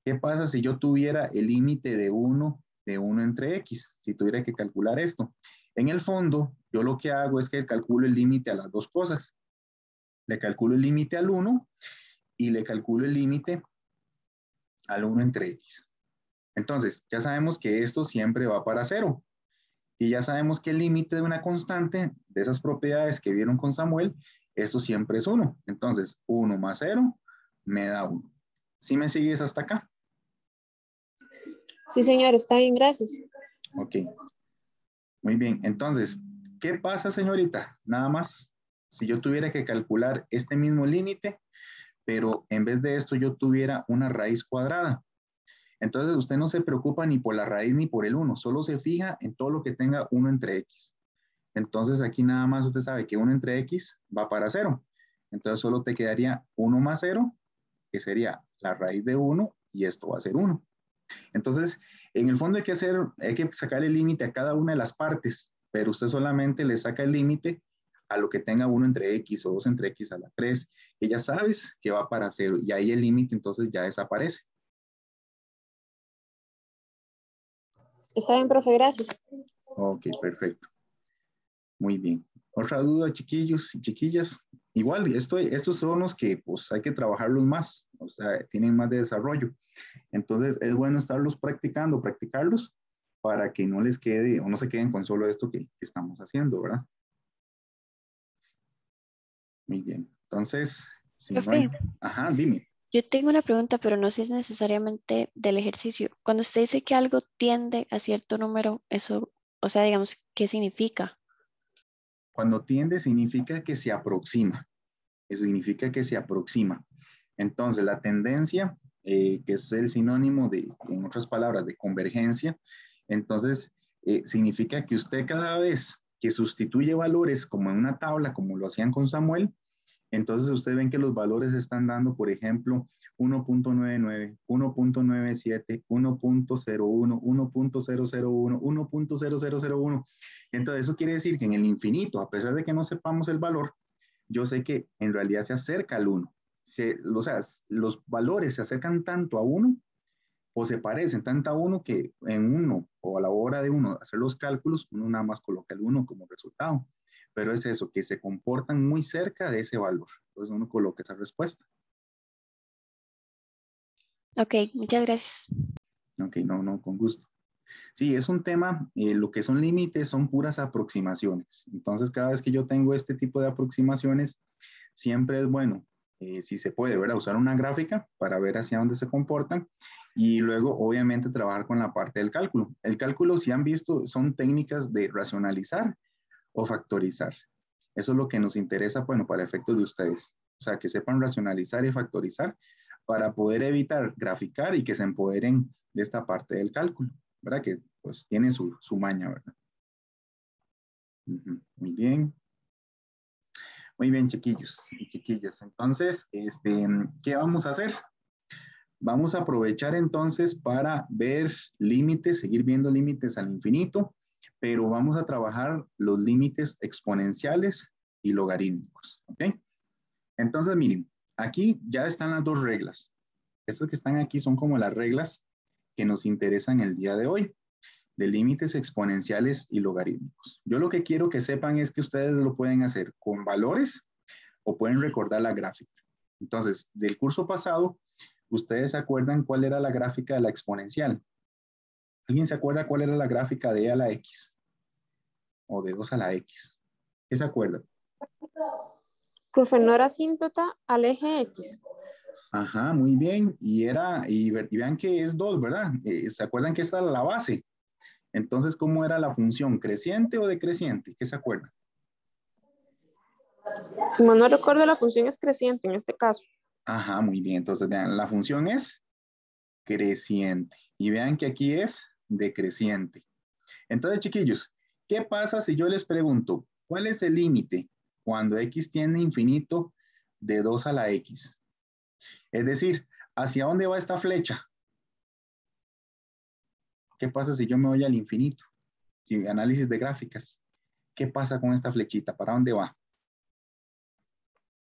¿qué pasa si yo tuviera el límite de 1 de 1 entre x? Si tuviera que calcular esto. En el fondo, yo lo que hago es que calculo el límite a las dos cosas. Le calculo el límite al 1 y le calculo el límite al 1 entre x. Entonces, ya sabemos que esto siempre va para 0. Y ya sabemos que el límite de una constante, de esas propiedades que vieron con Samuel, esto siempre es 1. Entonces, 1 más 0 me da 1. ¿Sí me sigues hasta acá? Sí, señor, está bien, gracias. Ok. Muy bien. Entonces, ¿qué pasa, señorita? Nada más, si yo tuviera que calcular este mismo límite, pero en vez de esto yo tuviera una raíz cuadrada. Entonces, usted no se preocupa ni por la raíz ni por el 1, solo se fija en todo lo que tenga 1 entre x. Entonces, aquí nada más usted sabe que 1 entre x va para 0. Entonces, solo te quedaría 1 más 0, que sería la raíz de 1, y esto va a ser 1. Entonces, en el fondo hay que hacer, hay que sacar el límite a cada una de las partes, pero usted solamente le saca el límite a lo que tenga 1 entre x o 2 entre x a la 3, y ya sabes que va para 0, y ahí el límite entonces ya desaparece. Está bien, profe, gracias. Ok, perfecto. Muy bien. Otra duda, chiquillos y chiquillas. Igual, esto, estos son los que pues hay que trabajarlos más, o sea, tienen más de desarrollo. Entonces, es bueno estarlos practicando, practicarlos para que no les quede o no se queden con solo esto que, que estamos haciendo, ¿verdad? Muy bien. Entonces, si no hay-. Ajá, dime. Yo tengo una pregunta, pero no sé si es necesariamente del ejercicio. Cuando usted dice que algo tiende a cierto número, eso, o sea, digamos, ¿qué significa? Cuando tiende significa que se aproxima. Eso significa que se aproxima. Entonces, la tendencia, eh, que es el sinónimo de, en otras palabras, de convergencia, entonces eh, significa que usted cada vez que sustituye valores como en una tabla, como lo hacían con Samuel, entonces ustedes ven que los valores están dando, por ejemplo, 1.99, 1.97, 1.01, 1.001, 1.0001. Entonces eso quiere decir que en el infinito, a pesar de que no sepamos el valor, yo sé que en realidad se acerca al 1. Se, o sea, los valores se acercan tanto a 1 o se parecen tanto a 1 que en 1 o a la hora de uno hacer los cálculos, uno nada más coloca el 1 como resultado. Pero es eso, que se comportan muy cerca de ese valor. Entonces uno coloca esa respuesta. Ok, muchas gracias. Ok, no, no, con gusto. Sí, es un tema, eh, lo que son límites son puras aproximaciones. Entonces, cada vez que yo tengo este tipo de aproximaciones, siempre es bueno, eh, si se puede, ¿verdad? Usar una gráfica para ver hacia dónde se comportan y luego, obviamente, trabajar con la parte del cálculo. El cálculo, si han visto, son técnicas de racionalizar o factorizar. Eso es lo que nos interesa, bueno, para efectos de ustedes. O sea, que sepan racionalizar y factorizar para poder evitar graficar y que se empoderen de esta parte del cálculo, ¿verdad? Que pues tiene su, su maña, ¿verdad? Muy bien. Muy bien, chiquillos y chiquillas. Entonces, este, ¿qué vamos a hacer? Vamos a aprovechar entonces para ver límites, seguir viendo límites al infinito, pero vamos a trabajar los límites exponenciales y logarítmicos, ¿ok? Entonces, miren, aquí ya están las dos reglas. Estas que están aquí son como las reglas que nos interesan el día de hoy, de límites exponenciales y logarítmicos. Yo lo que quiero que sepan es que ustedes lo pueden hacer con valores o pueden recordar la gráfica. Entonces, del curso pasado, ¿ustedes se acuerdan cuál era la gráfica de la exponencial? ¿Alguien se acuerda cuál era la gráfica de e a la x? O de 2 a la x. ¿Qué se acuerda? Profe, no era asíntota al eje X. Ajá, muy bien. Y era, y, ve- y vean que es 2, ¿verdad? Eh, ¿Se acuerdan que esta era la base? Entonces, ¿cómo era la función? ¿Creciente o decreciente? ¿Qué se acuerda? Si mal no recuerdo, la función es creciente en este caso. Ajá, muy bien. Entonces, vean, la función es creciente. Y vean que aquí es decreciente. Entonces, chiquillos, ¿qué pasa si yo les pregunto, ¿cuál es el límite cuando x tiende a infinito de 2 a la x? Es decir, ¿hacia dónde va esta flecha? ¿Qué pasa si yo me voy al infinito? Si análisis de gráficas. ¿Qué pasa con esta flechita? ¿Para dónde va?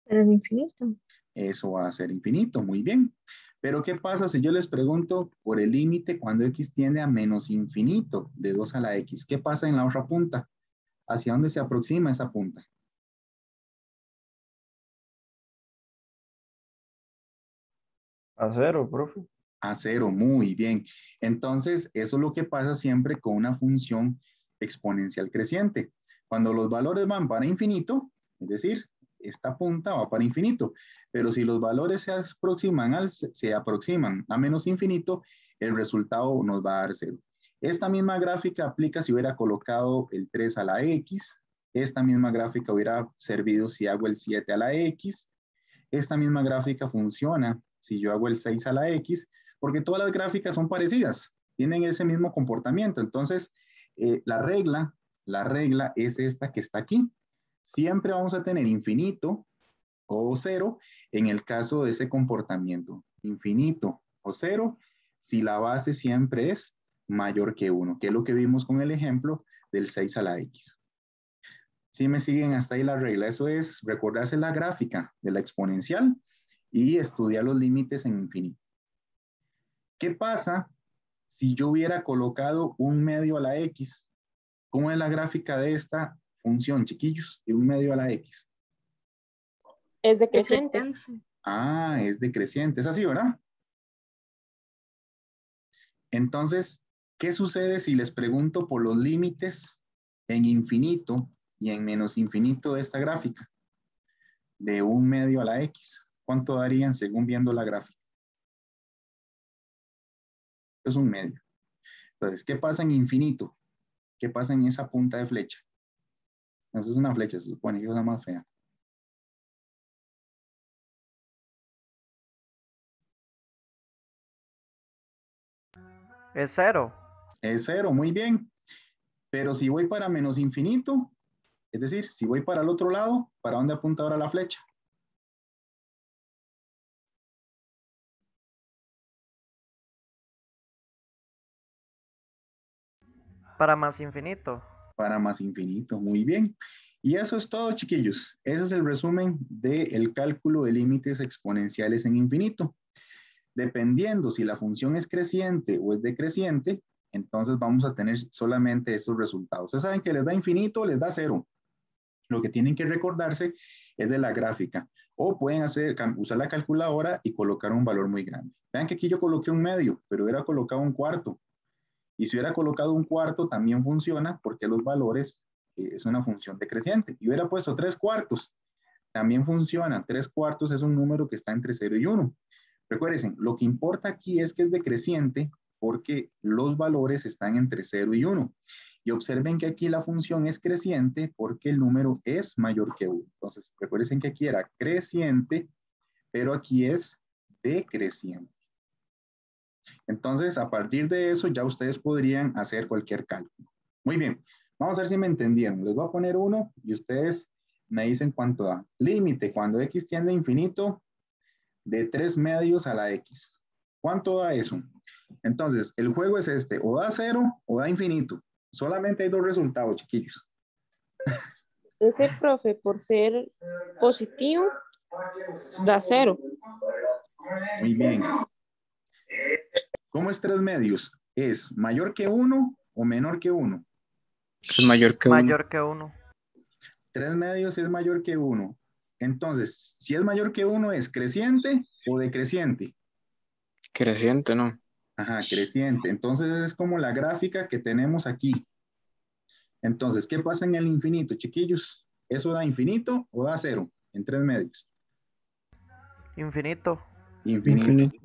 Pero el infinito. Eso va a ser infinito, muy bien. Pero ¿qué pasa si yo les pregunto por el límite cuando x tiende a menos infinito de 2 a la x? ¿Qué pasa en la otra punta? ¿Hacia dónde se aproxima esa punta? A cero, profe. A cero, muy bien. Entonces, eso es lo que pasa siempre con una función exponencial creciente. Cuando los valores van para infinito, es decir, esta punta va para infinito, pero si los valores se aproximan, al, se aproximan a menos infinito, el resultado nos va a dar cero. Esta misma gráfica aplica si hubiera colocado el 3 a la x, esta misma gráfica hubiera servido si hago el 7 a la x, esta misma gráfica funciona si yo hago el 6 a la x, porque todas las gráficas son parecidas, tienen ese mismo comportamiento. Entonces, eh, la regla, la regla es esta que está aquí. Siempre vamos a tener infinito o cero en el caso de ese comportamiento. Infinito o cero si la base siempre es mayor que 1, que es lo que vimos con el ejemplo del 6 a la x. Si me siguen hasta ahí la regla, eso es recordarse la gráfica de la exponencial y estudiar los límites en infinito. ¿Qué pasa si yo hubiera colocado un medio a la x? ¿Cómo es la gráfica de esta función, chiquillos? De un medio a la x. Es decreciente. Ah, es decreciente. Es así, ¿verdad? Entonces, ¿qué sucede si les pregunto por los límites en infinito y en menos infinito de esta gráfica? De un medio a la x. ¿Cuánto darían según viendo la gráfica? Es un medio. Entonces, ¿qué pasa en infinito? ¿Qué pasa en esa punta de flecha? Eso es una flecha, se supone que es la más fea. Es cero. Es cero, muy bien. Pero si voy para menos infinito, es decir, si voy para el otro lado, ¿para dónde apunta ahora la flecha? Para más infinito. Para más infinito, muy bien. Y eso es todo, chiquillos. Ese es el resumen del cálculo de límites exponenciales en infinito. Dependiendo si la función es creciente o es decreciente, entonces vamos a tener solamente esos resultados. Ustedes saben que les da infinito o les da cero. Lo que tienen que recordarse es de la gráfica. O pueden hacer, usar la calculadora y colocar un valor muy grande. Vean que aquí yo coloqué un medio, pero hubiera colocado un cuarto. Y si hubiera colocado un cuarto, también funciona porque los valores eh, es una función decreciente. Y hubiera puesto tres cuartos, también funciona. Tres cuartos es un número que está entre 0 y 1. Recuerden, lo que importa aquí es que es decreciente porque los valores están entre 0 y 1. Y observen que aquí la función es creciente porque el número es mayor que 1. Entonces, recuerden que aquí era creciente, pero aquí es decreciente. Entonces, a partir de eso, ya ustedes podrían hacer cualquier cálculo. Muy bien, vamos a ver si me entendieron. Les voy a poner uno y ustedes me dicen cuánto da. Límite, cuando x tiende a infinito, de 3 medios a la x. ¿Cuánto da eso? Entonces, el juego es este, o da cero o da infinito. Solamente hay dos resultados, chiquillos. Ese profe, por ser positivo, da cero. Muy bien. ¿Cómo es 3 medios? ¿Es mayor que 1 o menor que 1? Es mayor que uno. Mayor que uno. 3 medios es mayor que 1. Entonces, si es mayor que 1, ¿es creciente o decreciente? Creciente, ¿no? Ajá, creciente. Entonces es como la gráfica que tenemos aquí. Entonces, ¿qué pasa en el infinito, chiquillos? ¿Eso da infinito o da cero en tres medios? Infinito. Infinito. Infinito.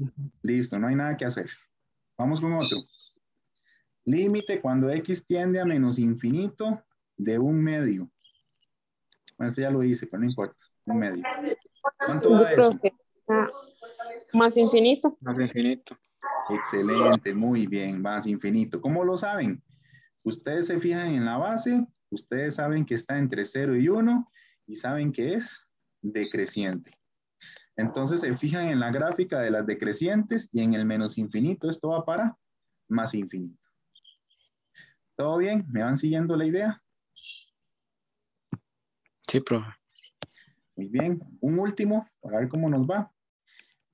Listo, no hay nada que hacer. Vamos con otro. Límite cuando x tiende a menos infinito de un medio. Bueno, esto ya lo hice, pero no importa. Un medio. ¿Cuánto da eso? Ah, más infinito. Más infinito. Excelente, muy bien, más infinito. ¿Cómo lo saben? Ustedes se fijan en la base, ustedes saben que está entre 0 y 1 y saben que es decreciente. Entonces se fijan en la gráfica de las decrecientes y en el menos infinito, esto va para más infinito. ¿Todo bien? ¿Me van siguiendo la idea? Sí, profe. Muy bien. Un último, para ver cómo nos va.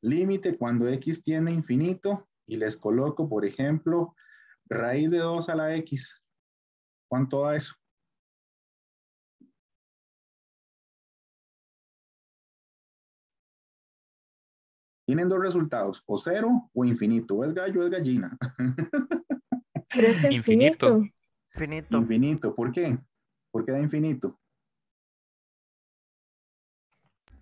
Límite cuando x tiende a infinito y les coloco, por ejemplo, raíz de 2 a la x. ¿Cuánto da eso? Tienen dos resultados, o cero o infinito, o es gallo o es gallina. *laughs* Infinito. Infinito. Infinito, ¿por qué? ¿Por qué da infinito?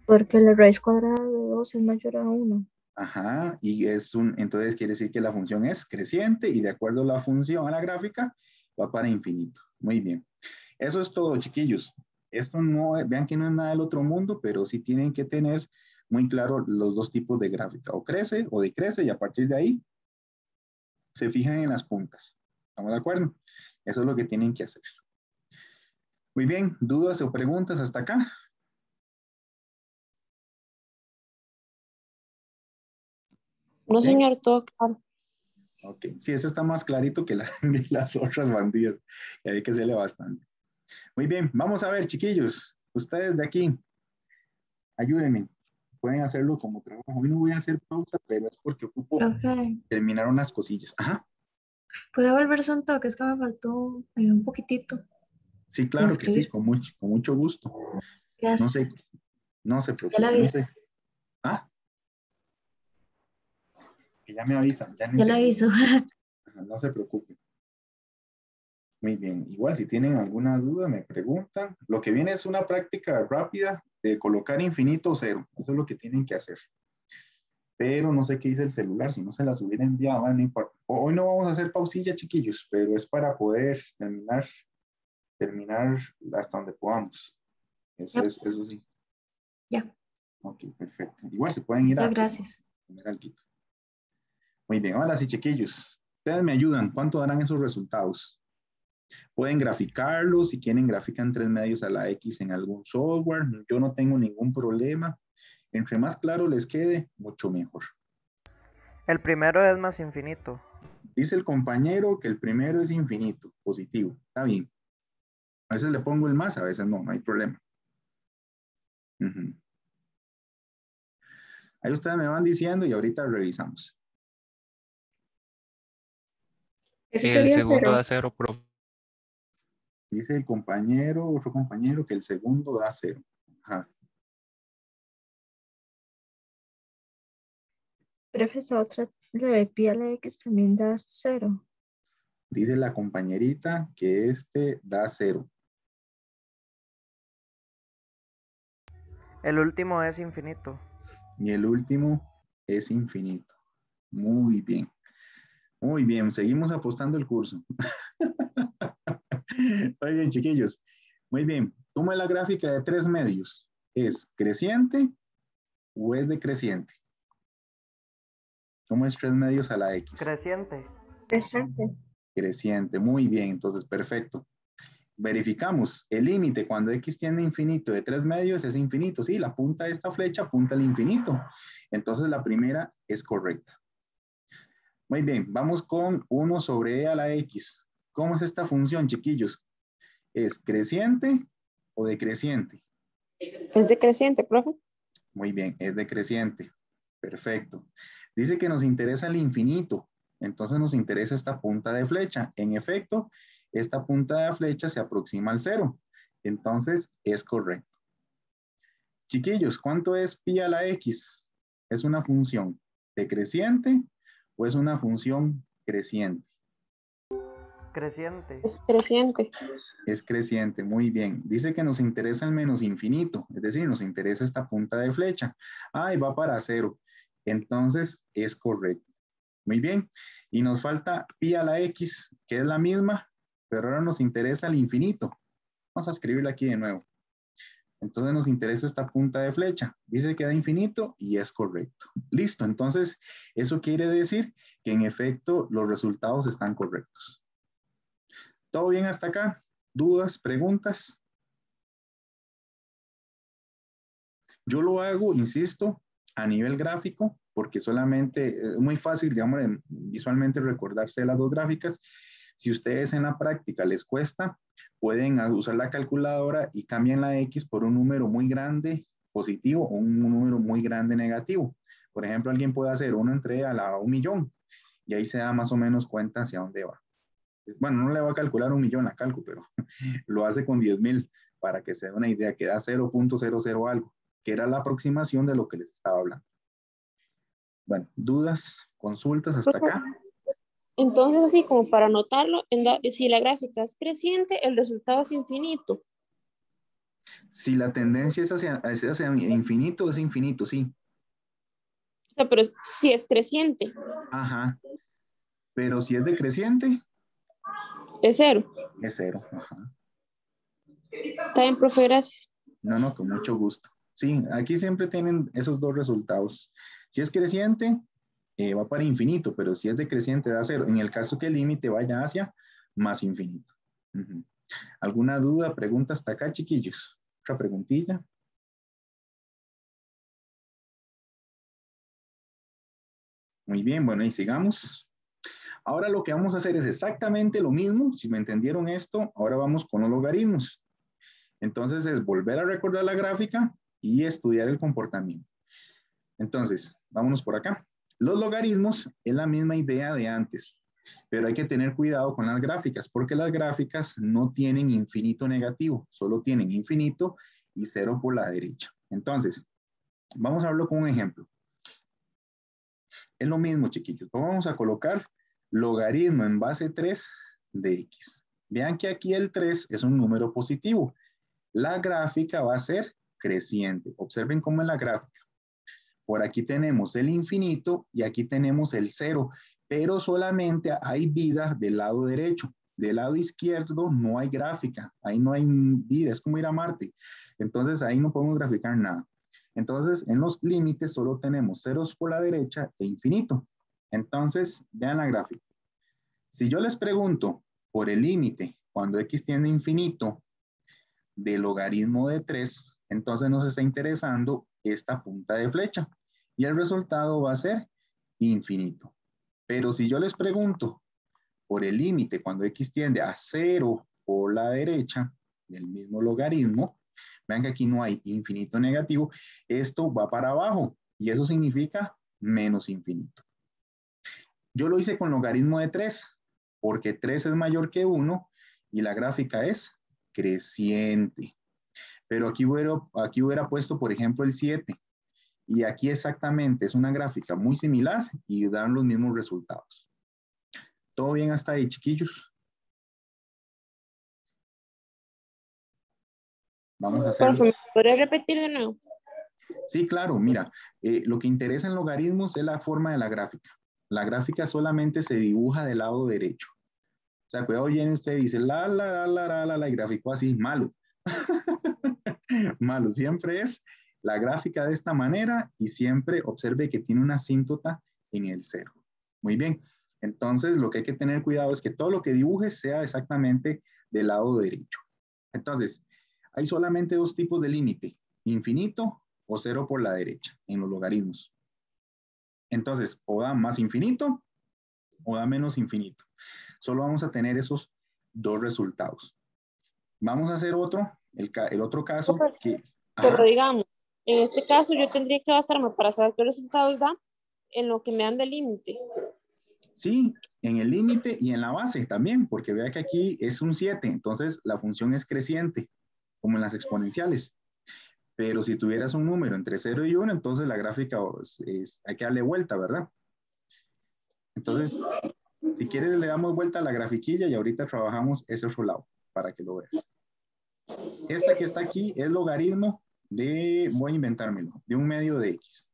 Porque la raíz cuadrada de 2 es mayor a 1. Ajá, y es un, entonces quiere decir que la función es creciente y de acuerdo a la función, a la gráfica, va para infinito. Muy bien. Eso es todo, chiquillos. Esto no, vean que no es nada del otro mundo, pero sí tienen que tener muy claro los dos tipos de gráfica. O crece o decrece y a partir de ahí se fijan en las puntas. ¿Estamos de acuerdo? Eso es lo que tienen que hacer. Muy bien, ¿dudas o preguntas hasta acá? No, señor, todo claro. Ok, sí, eso está más clarito que, la- *laughs* que las otras bandidas. Y hay que hacerle bastante. Muy bien, vamos a ver, chiquillos. Ustedes de aquí, ayúdenme. Pueden hacerlo como trabajo. Hoy no voy a hacer pausa, pero es porque ocupo Profe, terminar unas cosillas. Ajá. ¿puede volverse un toque? Es que me faltó eh, un poquitito. Sí, claro que sí, con mucho, con mucho gusto. Gracias. No sé, no se preocupe. le no aviso. sé. Ah. Que ya me avisan. Ya, Ya le aviso. *laughs* No se preocupe. Muy bien. Igual si tienen alguna duda me preguntan. Lo que viene es una práctica rápida de colocar infinito o cero. Eso es lo que tienen que hacer. Pero no sé qué dice el celular. Si no se las hubiera enviado, bueno, no importa. Ho- Hoy no vamos a hacer pausilla, chiquillos, pero es para poder terminar, terminar hasta donde podamos. Eso, Yep. es, eso sí. Ya, Ok, perfecto. Igual se pueden ir a gracias. Muy bien, ahora sí, chiquillos. Ustedes me ayudan. ¿Cuánto darán esos resultados? Pueden graficarlos. Si quieren, grafican tres medios a la X en algún software. Yo no tengo ningún problema. Entre más claro les quede, mucho mejor. El primero es más infinito. Dice el compañero que el primero es infinito, positivo. Está bien. A veces le pongo el más, a veces no, no hay problema. Ahí ustedes me van diciendo y ahorita revisamos. Ese El segundo cero. cero, profe. Dice el compañero, otro compañero, que el segundo da cero. Ajá. Profesor, otra, la de pi a la x también da 0. Dice la compañerita que este da cero. El último es infinito. Y el último es infinito. Muy bien. Muy bien, seguimos apostando el curso. *laughs* *laughs* Muy bien, chiquillos. Muy bien. ¿Cómo es la gráfica de tres medios? ¿Es creciente o es decreciente? ¿Cómo es tres medios a la X? Creciente. Presente. Creciente, muy bien, entonces perfecto. Verificamos el límite cuando x tiende a infinito de tres medios es infinito. Sí, la punta de esta flecha apunta al infinito. Entonces la primera es correcta. Muy bien, vamos con 1 sobre e a la x. ¿Cómo es esta función, chiquillos? ¿Es creciente o decreciente? Es decreciente, profe. Muy bien, es decreciente. Perfecto. Dice que nos interesa el infinito. Entonces nos interesa esta punta de flecha. En efecto, esta punta de flecha se aproxima al cero. Entonces es correcto. Chiquillos, ¿cuánto es pi a la x? ¿Es una función decreciente o es una función creciente? Creciente. Es creciente. Es creciente, muy bien. Dice que nos interesa el menos infinito, es decir, nos interesa esta punta de flecha. Ah, y va para cero. Entonces es correcto. Muy bien. Y nos falta pi a la x, que es la misma, pero ahora nos interesa el infinito. Vamos a escribirla aquí de nuevo. Entonces nos interesa esta punta de flecha. Dice que da infinito y es correcto. Listo. Entonces, eso quiere decir que en efecto los resultados están correctos. ¿Todo bien hasta acá? ¿Dudas? ¿Preguntas? Yo lo hago, insisto, a nivel gráfico, porque solamente es muy fácil, digamos, visualmente recordarse las dos gráficas. Si ustedes en la práctica les cuesta, pueden usar la calculadora y cambian la X por un número muy grande positivo o un número muy grande negativo. Por ejemplo, alguien puede hacer uno entre a la un millón y ahí se da más o menos cuenta hacia dónde va. Bueno, no le va a calcular un millón a cálculo, pero *laughs* lo hace con 10 mil para que se dé una idea, que da 0.00 algo, que era la aproximación de lo que les estaba hablando. Bueno, dudas, consultas hasta acá. Entonces, así como para en da- si la gráfica es creciente, el resultado es infinito. Si la tendencia es hacia, es hacia infinito, es infinito, sí. O sea, pero si es creciente, Ajá. Pero si es decreciente, es cero. es cero. Ajá. Está bien, profe, gracias. No, no, con mucho gusto. Sí, aquí siempre tienen esos dos resultados. Si es creciente, eh, va para infinito, pero si es decreciente, da cero. En el caso que el límite vaya hacia más infinito. ¿Alguna duda, pregunta hasta acá, chiquillos? Otra preguntilla. Muy bien, bueno, y sigamos. Ahora lo que vamos a hacer es exactamente lo mismo. Si me entendieron esto, ahora vamos con los logaritmos. Entonces es volver a recordar la gráfica y estudiar el comportamiento. Entonces, vámonos por acá. Los logaritmos es la misma idea de antes, pero hay que tener cuidado con las gráficas porque las gráficas no tienen infinito negativo, solo tienen infinito y cero por la derecha. Entonces, vamos a verlo con un ejemplo. Es lo mismo, chiquillos. Vamos a colocar logaritmo en base 3 de x. Vean que aquí el 3 es un número positivo. La gráfica va a ser creciente. Observen cómo es la gráfica. Por aquí tenemos el infinito y aquí tenemos el cero, pero solamente hay vida del lado derecho. Del lado izquierdo no hay gráfica, ahí no hay vida, es como ir a Marte. Entonces ahí no podemos graficar nada. Entonces en los límites solo tenemos ceros por la derecha e infinito. Entonces vean la gráfica. Si yo les pregunto por el límite, cuando x tiende a infinito, del logaritmo de 3, entonces nos está interesando esta punta de flecha y el resultado va a ser infinito. Pero si yo les pregunto por el límite cuando x tiende a 0 por la derecha del mismo logaritmo, vean que aquí no hay infinito negativo, esto va para abajo y eso significa menos infinito. Yo lo hice con logaritmo de 3 porque 3 es mayor que 1 y la gráfica es creciente. Pero aquí hubiera, aquí hubiera puesto, por ejemplo, el 7. Y aquí exactamente es una gráfica muy similar y dan los mismos resultados. ¿Todo bien hasta ahí, chiquillos? Vamos a hacer... Profe, ¿me podría repetir de nuevo? Sí, claro, mira, eh, lo que interesa en logaritmos es la forma de la gráfica. La gráfica solamente se dibuja del lado derecho. O sea, cuidado bien, usted dice la, la, la, la, la, la, y gráfico así, malo. *laughs* malo, siempre es la gráfica de esta manera y siempre observe que tiene una asíntota en el cero. Muy bien, entonces lo que hay que tener cuidado es que todo lo que dibujes sea exactamente del lado derecho. Entonces, hay solamente dos tipos de límite, infinito o cero por la derecha en los logaritmos. Entonces, o da más infinito o da menos infinito. Solo vamos a tener esos dos resultados. Vamos a hacer otro, el, el otro caso que... Pero ajá. digamos, en este caso yo tendría que basarme para saber qué resultados da en lo que me dan de límite. Sí, en el límite y en la base también, porque vea que aquí es un 7, entonces la función es creciente, como en las exponenciales. Pero si tuvieras un número entre 0 y 1, entonces la gráfica es- es- hay que darle vuelta, ¿verdad? Entonces, si quieres le damos vuelta a la grafiquilla y ahorita trabajamos ese otro lado para que lo veas. Esta que está aquí es logaritmo de, voy a inventármelo, de un medio de x.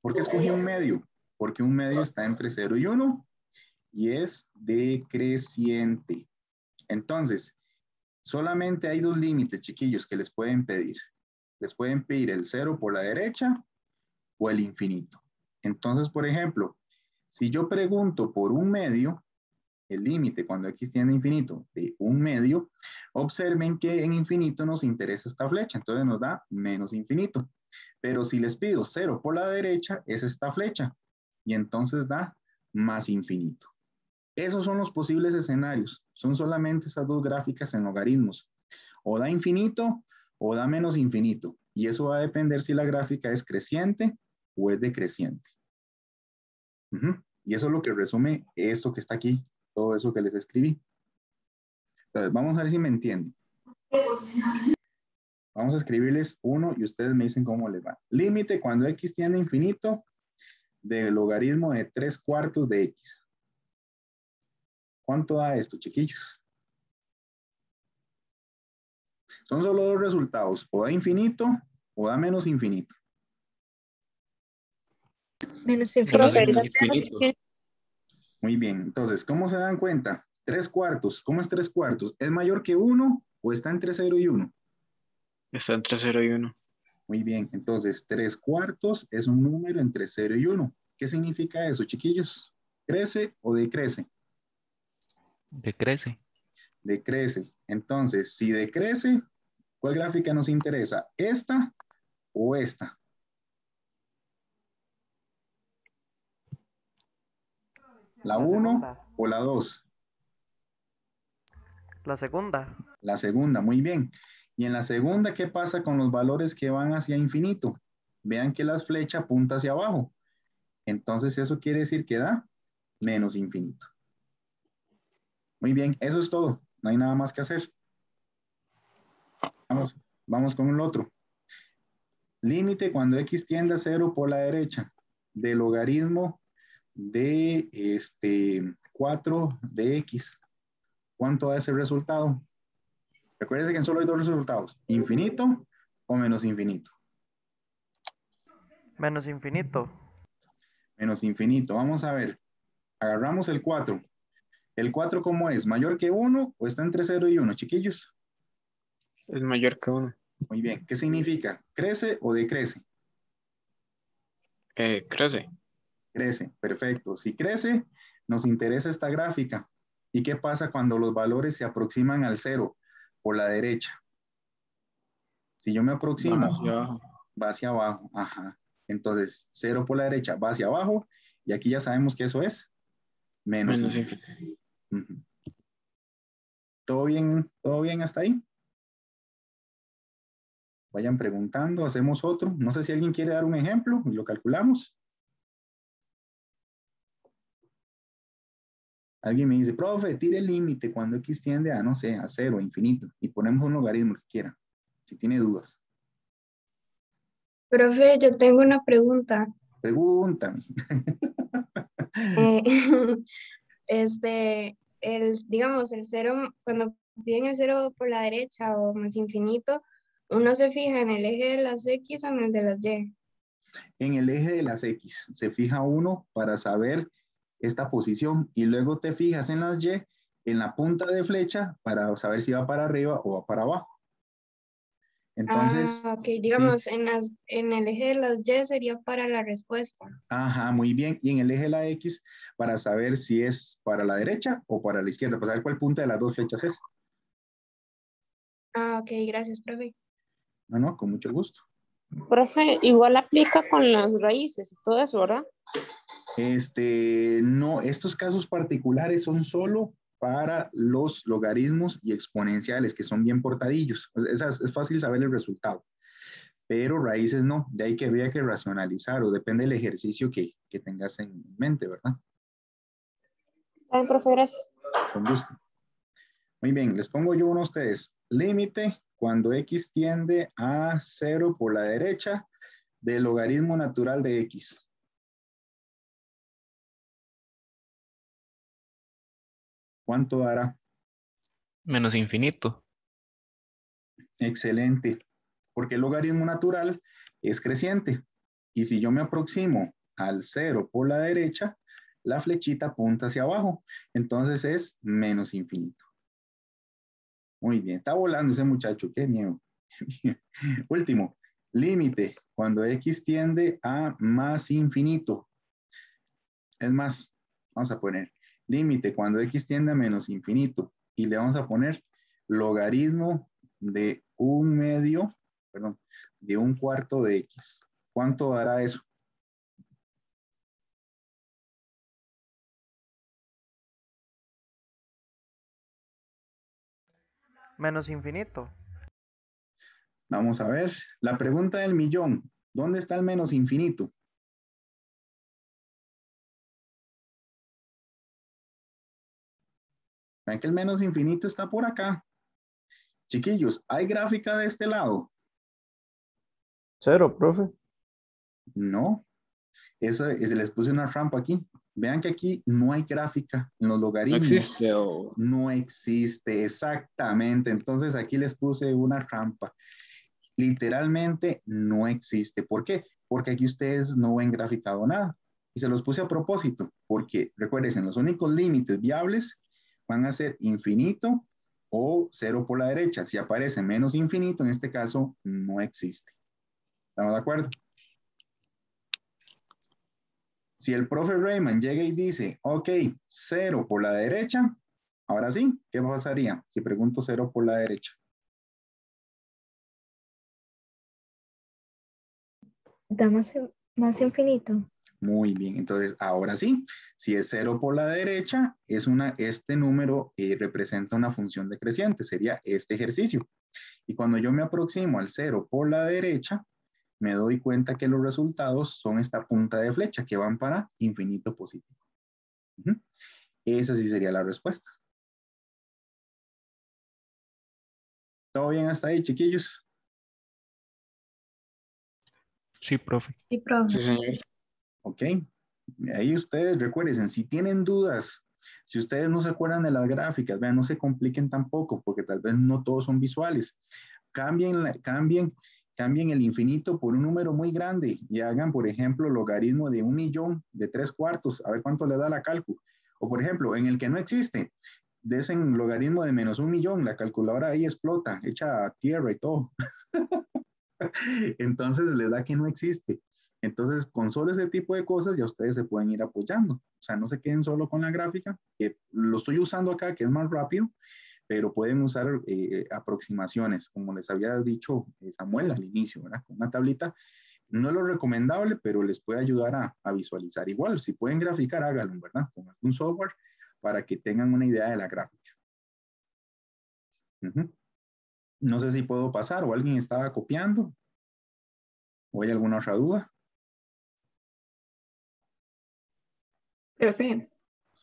¿Por qué escogí un medio? Porque un medio está entre 0 y 1 y es decreciente. Entonces, solamente hay dos límites, chiquillos, que les pueden pedir. Les pueden pedir el 0 por la derecha o el infinito. Entonces, por ejemplo, si yo pregunto por un medio, el límite cuando x tiende a infinito de un medio, observen que en infinito nos interesa esta flecha, entonces nos da menos infinito. Pero si les pido 0 por la derecha, es esta flecha, y entonces da más infinito. Esos son los posibles escenarios, son solamente esas dos gráficas en logaritmos. O da infinito o da menos infinito, y eso va a depender si la gráfica es creciente o es decreciente. Y eso es lo que resume esto que está aquí, todo eso que les escribí. Entonces, vamos a ver si me entienden. Vamos a escribirles uno y ustedes me dicen cómo les va. Límite cuando x tiende a infinito del logaritmo de 3 cuartos de x. ¿Cuánto da esto, chiquillos? Son solo dos resultados, o da infinito o da menos infinito. Menos infinito. Muy bien, entonces, ¿cómo se dan cuenta? Tres cuartos, ¿cómo es tres cuartos? ¿Es mayor que uno o está entre 0 y 1? Está entre 0 y 1. Muy bien, entonces tres cuartos es un número entre 0 y 1. ¿Qué significa eso, chiquillos? ¿Crece o decrece? Decrece. Decrece. Entonces, si decrece, ¿cuál gráfica nos interesa? ¿Esta o esta? ¿La 1 segunda. o la 2? La segunda. La segunda, muy bien. Y en la segunda, ¿qué pasa con los valores que van hacia infinito? Vean que la flecha apunta hacia abajo. Entonces eso quiere decir que da menos infinito. Muy bien, eso es todo. No hay nada más que hacer. Vamos, vamos con el otro. Límite cuando x tiende a 0 por la derecha del logaritmo de este 4 de x. ¿Cuánto da ese resultado? Recuerden que solo hay dos resultados, infinito o menos infinito. Menos infinito. Menos infinito. Vamos a ver. Agarramos el 4. ¿El 4 cómo es? ¿Mayor que 1 o está entre 0 y 1, chiquillos? Es mayor que 1. Muy bien. ¿Qué significa? ¿Crece o decrece? Eh, crece. Crece. Perfecto. Si crece, nos interesa esta gráfica. ¿Y qué pasa cuando los valores se aproximan al 0 por la derecha? Si yo me aproximo, Va hacia abajo. va hacia abajo. Ajá. Entonces, 0 por la derecha va hacia abajo. Y aquí ya sabemos que eso es menos. Menos infinito. ¿Todo bien? ¿Todo bien hasta ahí? Vayan preguntando, hacemos otro. No sé si alguien quiere dar un ejemplo y lo calculamos. Alguien me dice, profe, tire el límite cuando x tiende a, no sé, a cero, infinito, y ponemos un logaritmo que quiera, si tiene dudas. Profe, yo tengo una pregunta. Pregúntame. Eh, *laughs* *laughs* este, el, digamos, el cero, cuando piden el cero por la derecha o más infinito, uno se fija en el eje de las X o en el de las Y. En el eje de las X se fija uno para saber esta posición y luego te fijas en las Y, en la punta de flecha para saber si va para arriba o va para abajo. Entonces, ah, ok, digamos, en las, en el eje de las Y sería para la respuesta. ajá, muy bien. Y en el eje de la X para saber si es para la derecha o para la izquierda, para saber cuál punta de las dos flechas es. Ah, ok, gracias, profe. No, no, con mucho gusto. Profe, igual aplica con las raíces y todo eso, ¿verdad? Este, no, estos casos particulares son solo para los logaritmos y exponenciales, que son bien portadillos. Esas- es fácil saber el resultado. Pero raíces no, de ahí que habría que racionalizar o depende del ejercicio que, que tengas en mente, ¿verdad? Ay, profe, gracias. Con gusto. Muy bien, les pongo yo uno a ustedes. Límite cuando x tiende a 0 por la derecha del logaritmo natural de x. ¿Cuánto dará? Menos infinito. Excelente, porque el logaritmo natural es creciente. Y si yo me aproximo al 0 por la derecha, la flechita apunta hacia abajo. Entonces es menos infinito. Muy bien, está volando ese muchacho, qué miedo. *laughs* Último, límite cuando x tiende a más infinito. Es más, vamos a poner límite cuando x tiende a menos infinito y le vamos a poner logaritmo de un medio, perdón, de un cuarto de x. ¿Cuánto dará eso? Menos infinito. Vamos a ver. La pregunta del millón. ¿Dónde está el menos infinito? Ven que el menos infinito está por acá. Chiquillos, ¿hay gráfica de este lado? Cero, profe. No. Eso, es- les puse una trampa aquí. Vean que aquí no hay gráfica en los No logaritmos. existe o No existe, exactamente. Entonces aquí les puse una trampa. Literalmente no existe. ¿Por qué? Porque aquí ustedes no ven graficado nada. Y se los puse a propósito, porque recuerden, los únicos límites viables van a ser infinito o cero por la derecha. Si aparece menos infinito, en este caso no existe. ¿Estamos de acuerdo? Si el profe Rayman llega y dice, ok, cero por la derecha, ahora sí, ¿qué pasaría si pregunto cero por la derecha? Da más, más infinito. Muy bien, entonces ahora sí, si es cero por la derecha, es una, este número eh, representa una función decreciente, sería este ejercicio. Y cuando yo me aproximo al cero por la derecha, me doy cuenta que los resultados son esta punta de flecha que van para infinito positivo. Ujú. Esa sí sería la respuesta. ¿Todo bien hasta ahí, chiquillos? Sí, profe. Sí, profe. sí, señor. Ok. Ahí ustedes recuerden, si tienen dudas, si ustedes no se acuerdan de las gráficas, vean, no se compliquen tampoco, porque tal vez no todos son visuales. Cambien, la- cambien, cambien el infinito por un número muy grande y hagan, por ejemplo, logaritmo de un millón de tres cuartos, a ver cuánto le da la cálculo. O, por ejemplo, en el que no existe, desen logaritmo de menos un millón, la calculadora ahí explota, echa tierra y todo. *laughs* Entonces les da que no existe. Entonces, con solo ese tipo de cosas ya ustedes se pueden ir apoyando. O sea, no se queden solo con la gráfica, que lo estoy usando acá, que es más rápido, pero pueden usar eh, aproximaciones, como les había dicho eh, Samuel al inicio, ¿verdad? Con una tablita. No es lo recomendable, pero les puede ayudar a, visualizar. Igual, si pueden graficar, háganlo, ¿verdad? Con algún software para que tengan una idea de la gráfica. No sé si puedo pasar o alguien estaba copiando. ¿O hay alguna otra duda? Profe,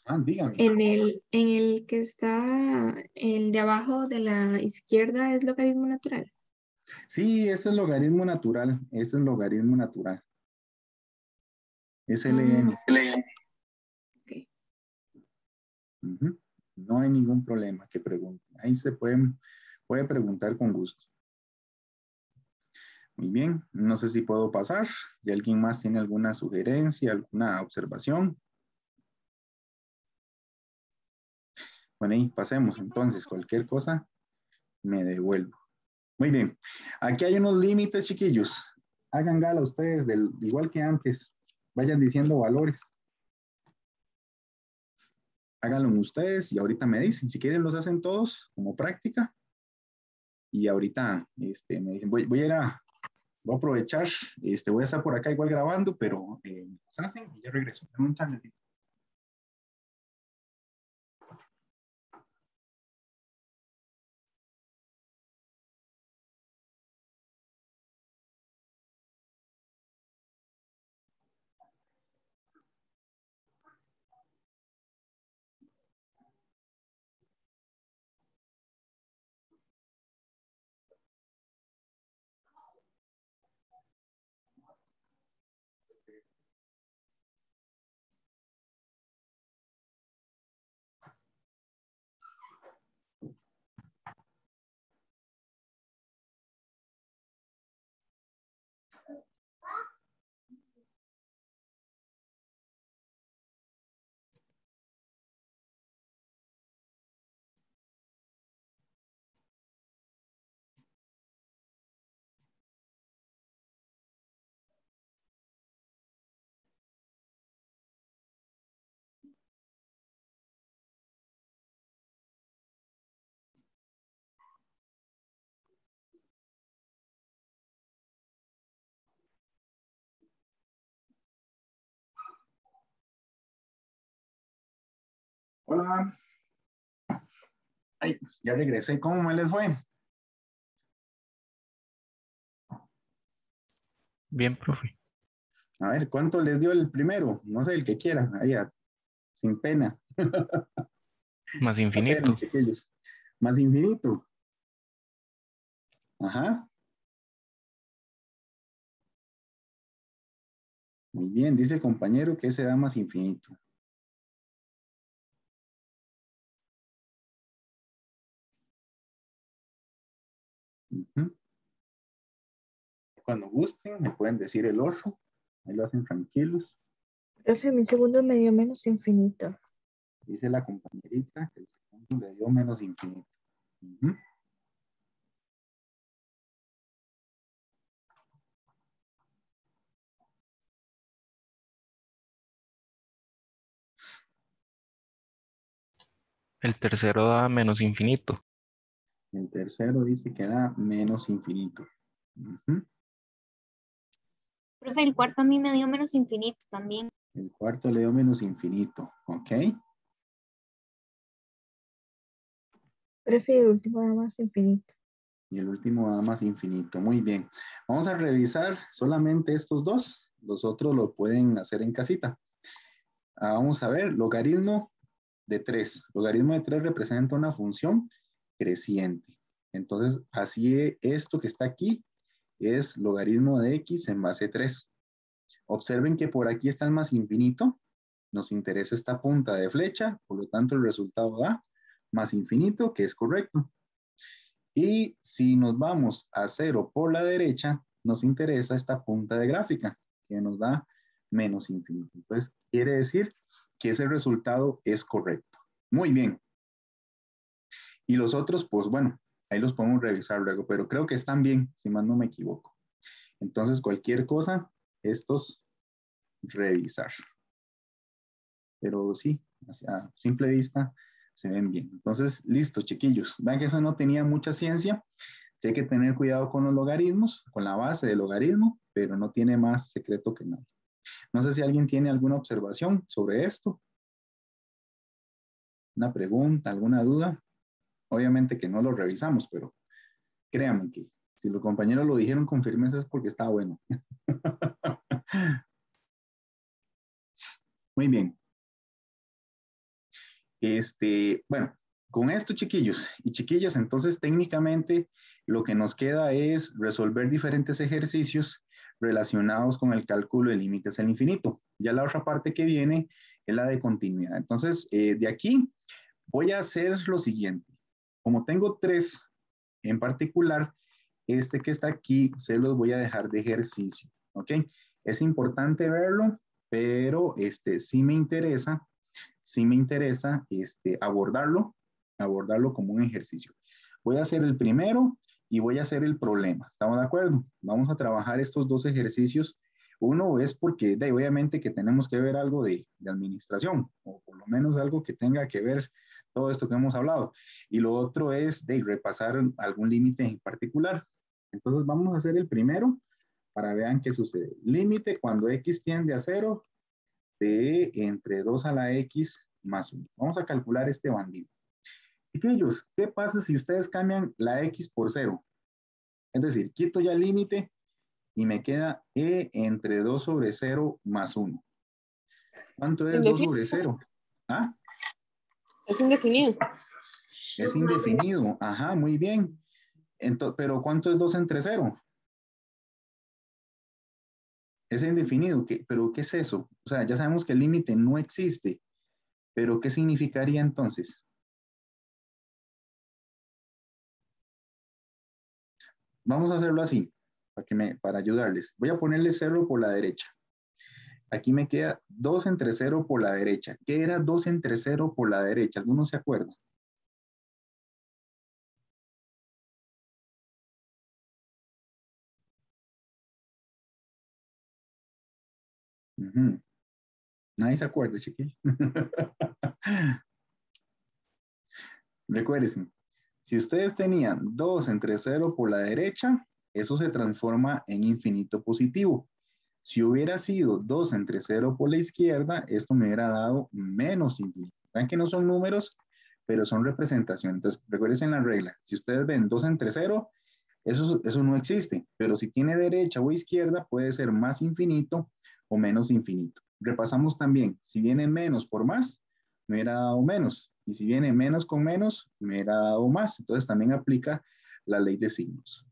Ah, dígame. en el, en el que está el de abajo de la izquierda es logaritmo natural. Sí, ese es logaritmo natural. Ese es logaritmo natural. Es LN. Ah. No hay ningún problema que pregunten. Ahí se pueden, puede preguntar con gusto. Muy bien. No sé si puedo pasar. Si alguien más tiene alguna sugerencia, alguna observación. Bueno, ahí pasemos. Entonces, cualquier cosa, me devuelvo. Muy bien. Aquí hay unos límites, chiquillos. Hagan gala ustedes, igual que antes. Vayan diciendo valores. Háganlo ustedes y ahorita me dicen. Si quieren, los hacen todos como práctica. Y ahorita este, me dicen, voy, a ir a, voy a aprovechar, este, voy a estar por acá igual grabando, pero eh, los hacen y ya regreso. Dame un chancecito. Hola. Ay, ya regresé. ¿Cómo me les fue? Bien, profe. A ver, ¿cuánto les dio el primero? No sé, el que quiera. Ahí, sin pena. Más *laughs* infinito. Más infinito. Ajá. Muy bien, dice el compañero que ese da más infinito. Cuando gusten, me pueden decir el otro. Ahí lo hacen tranquilos. Profe, mi segundo me dio menos infinito. Dice la compañerita que el segundo le dio menos infinito. El tercero da menos infinito. El tercero dice que da menos infinito. Ujú. Profe, el cuarto a mí me dio menos infinito también. El cuarto le dio menos infinito. ¿Ok? Profe, el último da más infinito. Y el último da más infinito. Muy bien. Vamos a revisar solamente estos dos. Los otros lo pueden hacer en casita. Ah, vamos a ver, logaritmo de 3. Logaritmo de 3 representa una función creciente. Entonces, así e- esto que está aquí es logaritmo de x en base 3. Observen que por aquí está el más infinito. Nos interesa esta punta de flecha, por lo tanto el resultado da más infinito, que es correcto. Y si nos vamos a cero por la derecha, nos interesa esta punta de gráfica, que nos da menos infinito. Entonces, quiere decir que ese resultado es correcto. Muy bien. Y los otros, pues bueno, ahí los podemos revisar luego, pero creo que están bien, si más no me equivoco. Entonces, cualquier cosa, estos revisar. Pero sí, a simple vista se ven bien. Entonces, listo, chiquillos. Vean que eso no tenía mucha ciencia. Sí hay que tener cuidado con los logaritmos, con la base del logaritmo, pero no tiene más secreto que nada. No sé si alguien tiene alguna observación sobre esto. Una pregunta, alguna duda. Obviamente que no lo revisamos, pero créanme que si los compañeros lo dijeron con firmeza es porque está bueno. *laughs* Muy bien. Este, bueno, con esto, chiquillos y chiquillas, entonces técnicamente lo que nos queda es resolver diferentes ejercicios relacionados con el cálculo de límites al infinito. Ya la otra parte que viene es la de continuidad. Entonces, eh, de aquí voy a hacer lo siguiente. Como tengo tres en particular, este que está aquí se los voy a dejar de ejercicio. ¿Ok? Es importante verlo, pero este sí me interesa, sí me interesa este, abordarlo, abordarlo como un ejercicio. Voy a hacer el primero y voy a hacer el problema. ¿Estamos de acuerdo? Vamos a trabajar estos dos ejercicios. Uno es porque de, obviamente que tenemos que ver algo de, de administración, o por lo menos algo que tenga que ver todo esto que hemos hablado. Y lo otro es de repasar algún límite en particular. Entonces vamos a hacer el primero para vean qué sucede. Límite cuando x tiende a cero de entre 2 a la x más 1. Vamos a calcular este bandido. Chiquillos, ¿qué pasa si ustedes cambian la x por 0? Es decir, quito ya el límite y me queda e entre 2 sobre 0 más 1. ¿Cuánto es 2 sobre 0? ¿Ah? Es indefinido. Es indefinido. Ajá, muy bien. Entonces, pero ¿cuánto es 2 entre 0? Es indefinido, ¿qué- pero ¿qué es eso? O sea, ya sabemos que el límite no existe, pero ¿qué significaría entonces? Vamos a hacerlo así, para, que me, para ayudarles. Voy a ponerle 0 por la derecha. Aquí me queda 2 entre 0 por la derecha. ¿Qué era 2 entre 0 por la derecha? ¿Alguno se acuerda? Ujú. Nadie se acuerda, chiquillo. *laughs* Recuerden, si ustedes tenían 2 entre 0 por la derecha, eso se transforma en infinito positivo. Si hubiera sido 2 entre 0 por la izquierda, esto me hubiera dado menos infinito. Vean que no son números, pero son representaciones. Entonces, recuerden la regla. Si ustedes ven 2 entre 0, eso, eso no existe. Pero si tiene derecha o izquierda, puede ser más infinito o menos infinito. Repasamos también, si viene menos por más, me hubiera dado menos. Y si viene menos con menos, me hubiera dado más. Entonces también aplica la ley de signos.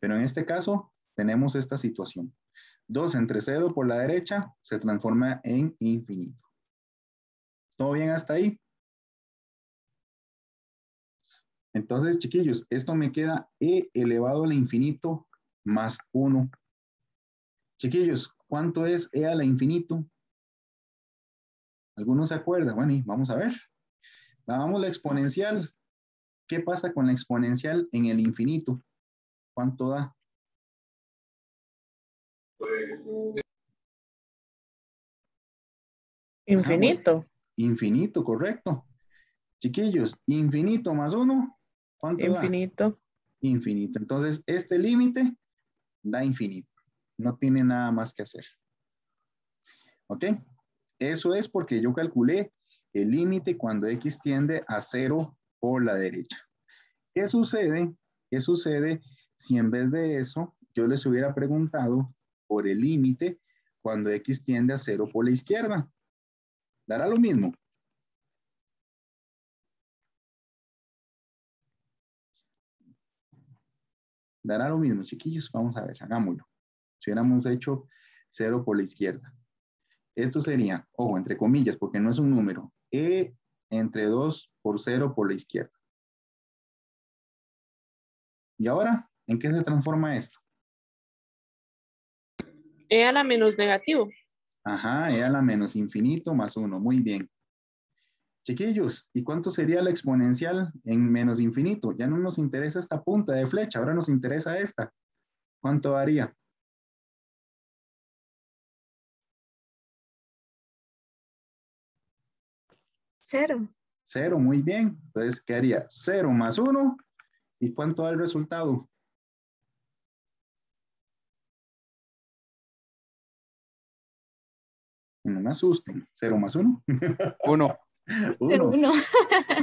Pero en este caso, tenemos esta situación. 2 entre 0 por la derecha se transforma en infinito. ¿Todo bien hasta ahí? Entonces, chiquillos, esto me queda e elevado al infinito más 1. Chiquillos, ¿cuánto es e a la infinito? ¿Alguno se acuerda? Bueno, y vamos a ver. Vamos la exponencial. ¿Qué pasa con la exponencial en el infinito? ¿Cuánto da? Infinito. Infinito, correcto. Chiquillos, infinito más uno, ¿cuánto da? Infinito. Infinito. Entonces, este límite da infinito. No tiene nada más que hacer. ¿Ok? Eso es porque yo calculé el límite cuando x tiende a cero por la derecha. ¿Qué sucede? ¿Qué sucede si en vez de eso yo les hubiera preguntado por el límite cuando x tiende a cero por la izquierda? ¿Dará lo mismo? Dará lo mismo, chiquillos. Vamos a ver, hagámoslo. Si hubiéramos hecho 0 por la izquierda. Esto sería, ojo, entre comillas, porque no es un número, e entre 2 por 0 por la izquierda. ¿Y ahora? ¿En qué se transforma esto? E a la menos negativo. Ajá, e a la menos infinito más 1. Muy bien. Chiquillos, ¿y cuánto sería la exponencial en menos infinito? Ya no nos interesa esta punta de flecha, ahora nos interesa esta. ¿Cuánto daría? Cero. Cero, muy bien. Entonces, ¿qué haría? Cero más uno. ¿Y cuánto da el resultado? No me asusten. Cero más uno. *laughs* Uno. Uno. Uno.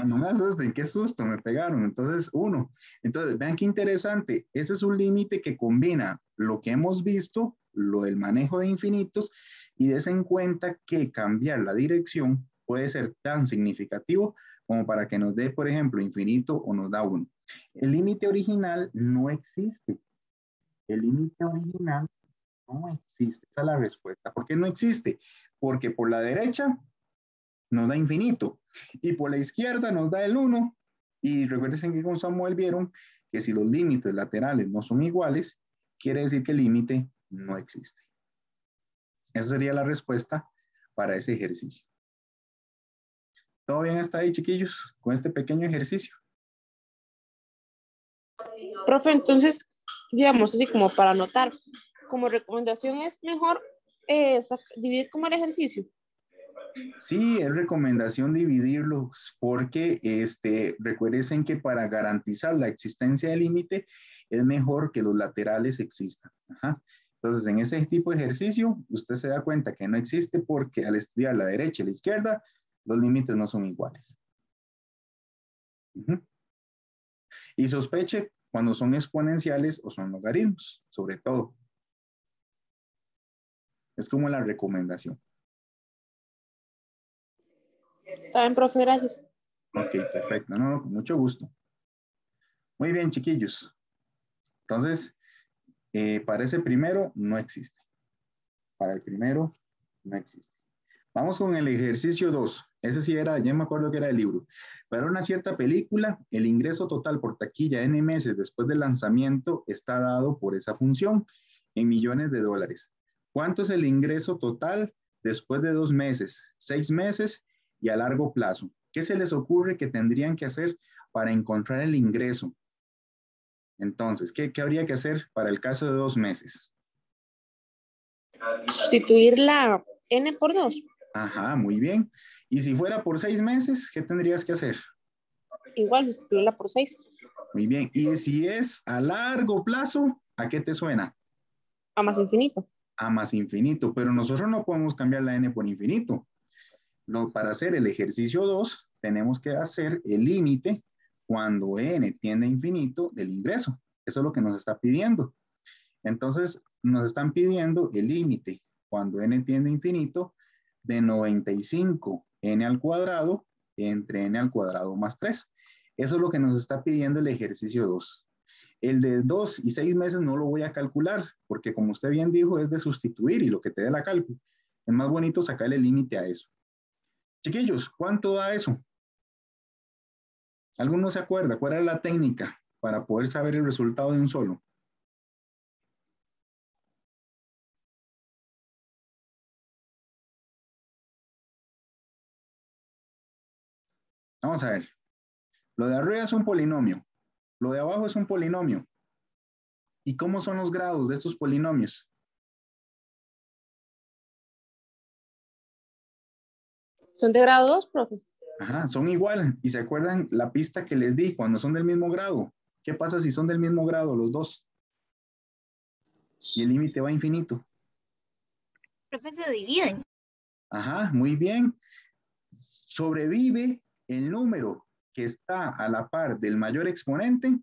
No me asusten, qué susto, me pegaron. Entonces, uno. Entonces, vean qué interesante. Ese es un límite que combina lo que hemos visto, lo del manejo de infinitos, y des en cuenta que cambiar la dirección puede ser tan significativo como para que nos dé, por ejemplo, infinito o nos da uno. El límite original no existe. El límite original no existe. Esa es la respuesta. ¿Por qué no existe? Porque por la derecha nos da infinito y por la izquierda nos da el 1. Y recuerden que con Samuel vieron que si los límites laterales no son iguales, quiere decir que el límite no existe. Esa sería la respuesta para ese ejercicio. ¿Todo bien hasta ahí, chiquillos? Con este pequeño ejercicio. Profe, entonces, digamos así como para anotar, como recomendación es mejor eh, dividir como el ejercicio. Sí, es recomendación dividirlos porque este, recuerden que para garantizar la existencia del límite es mejor que los laterales existan. Entonces, en ese tipo de ejercicio, usted se da cuenta que no existe porque al estudiar la derecha y la izquierda, los límites no son iguales. Y sospeche cuando son exponenciales o son logaritmos, sobre todo. Es como la recomendación. Está bien, profe, gracias. Ok, perfecto. No, no, con mucho gusto. Muy bien, chiquillos. Entonces, eh, para ese primero no existe. Para el primero no existe. Vamos con el ejercicio 2. Ese sí era, ya me acuerdo que era el libro. Para una cierta película, el ingreso total por taquilla N meses después del lanzamiento está dado por esa función en millones de dólares. ¿Cuánto es el ingreso total después de dos meses, seis meses y a largo plazo? ¿Qué se les ocurre que tendrían que hacer para encontrar el ingreso? Entonces, ¿qué, qué habría que hacer para el caso de dos meses? Sustituir la n por 2. Ajá, muy bien. Y si fuera por seis meses, ¿qué tendrías que hacer? Igual, sustituirla por 6. Muy bien. Y si es a largo plazo, ¿a qué te suena? A más infinito. A más infinito, pero nosotros no podemos cambiar la n por infinito. No, para hacer el ejercicio 2, tenemos que hacer el límite cuando n tiende a infinito del ingreso. Eso es lo que nos está pidiendo. Entonces, nos están pidiendo el límite cuando n tiende a infinito de 95 n al cuadrado entre n al cuadrado más 3. Eso es lo que nos está pidiendo el ejercicio 2. El de 2 y 6 meses no lo voy a calcular, porque como usted bien dijo, es de sustituir y lo que te dé la cálculo. Es más bonito sacarle límite a eso. Chiquillos, ¿cuánto da eso? ¿Alguno se acuerda? ¿Cuál era la técnica para poder saber el resultado de un solo? Vamos a ver. Lo de arriba es un polinomio. Lo de abajo es un polinomio. ¿Y cómo son los grados de estos polinomios? ¿Son de grado 2, profe? Ajá, son igual. ¿Y se acuerdan la pista que les di cuando son del mismo grado? ¿Qué pasa si son del mismo grado los dos? Y el límite va a infinito. Profe, se dividen. Ajá, muy bien. Sobrevive el número que está a la par del mayor exponente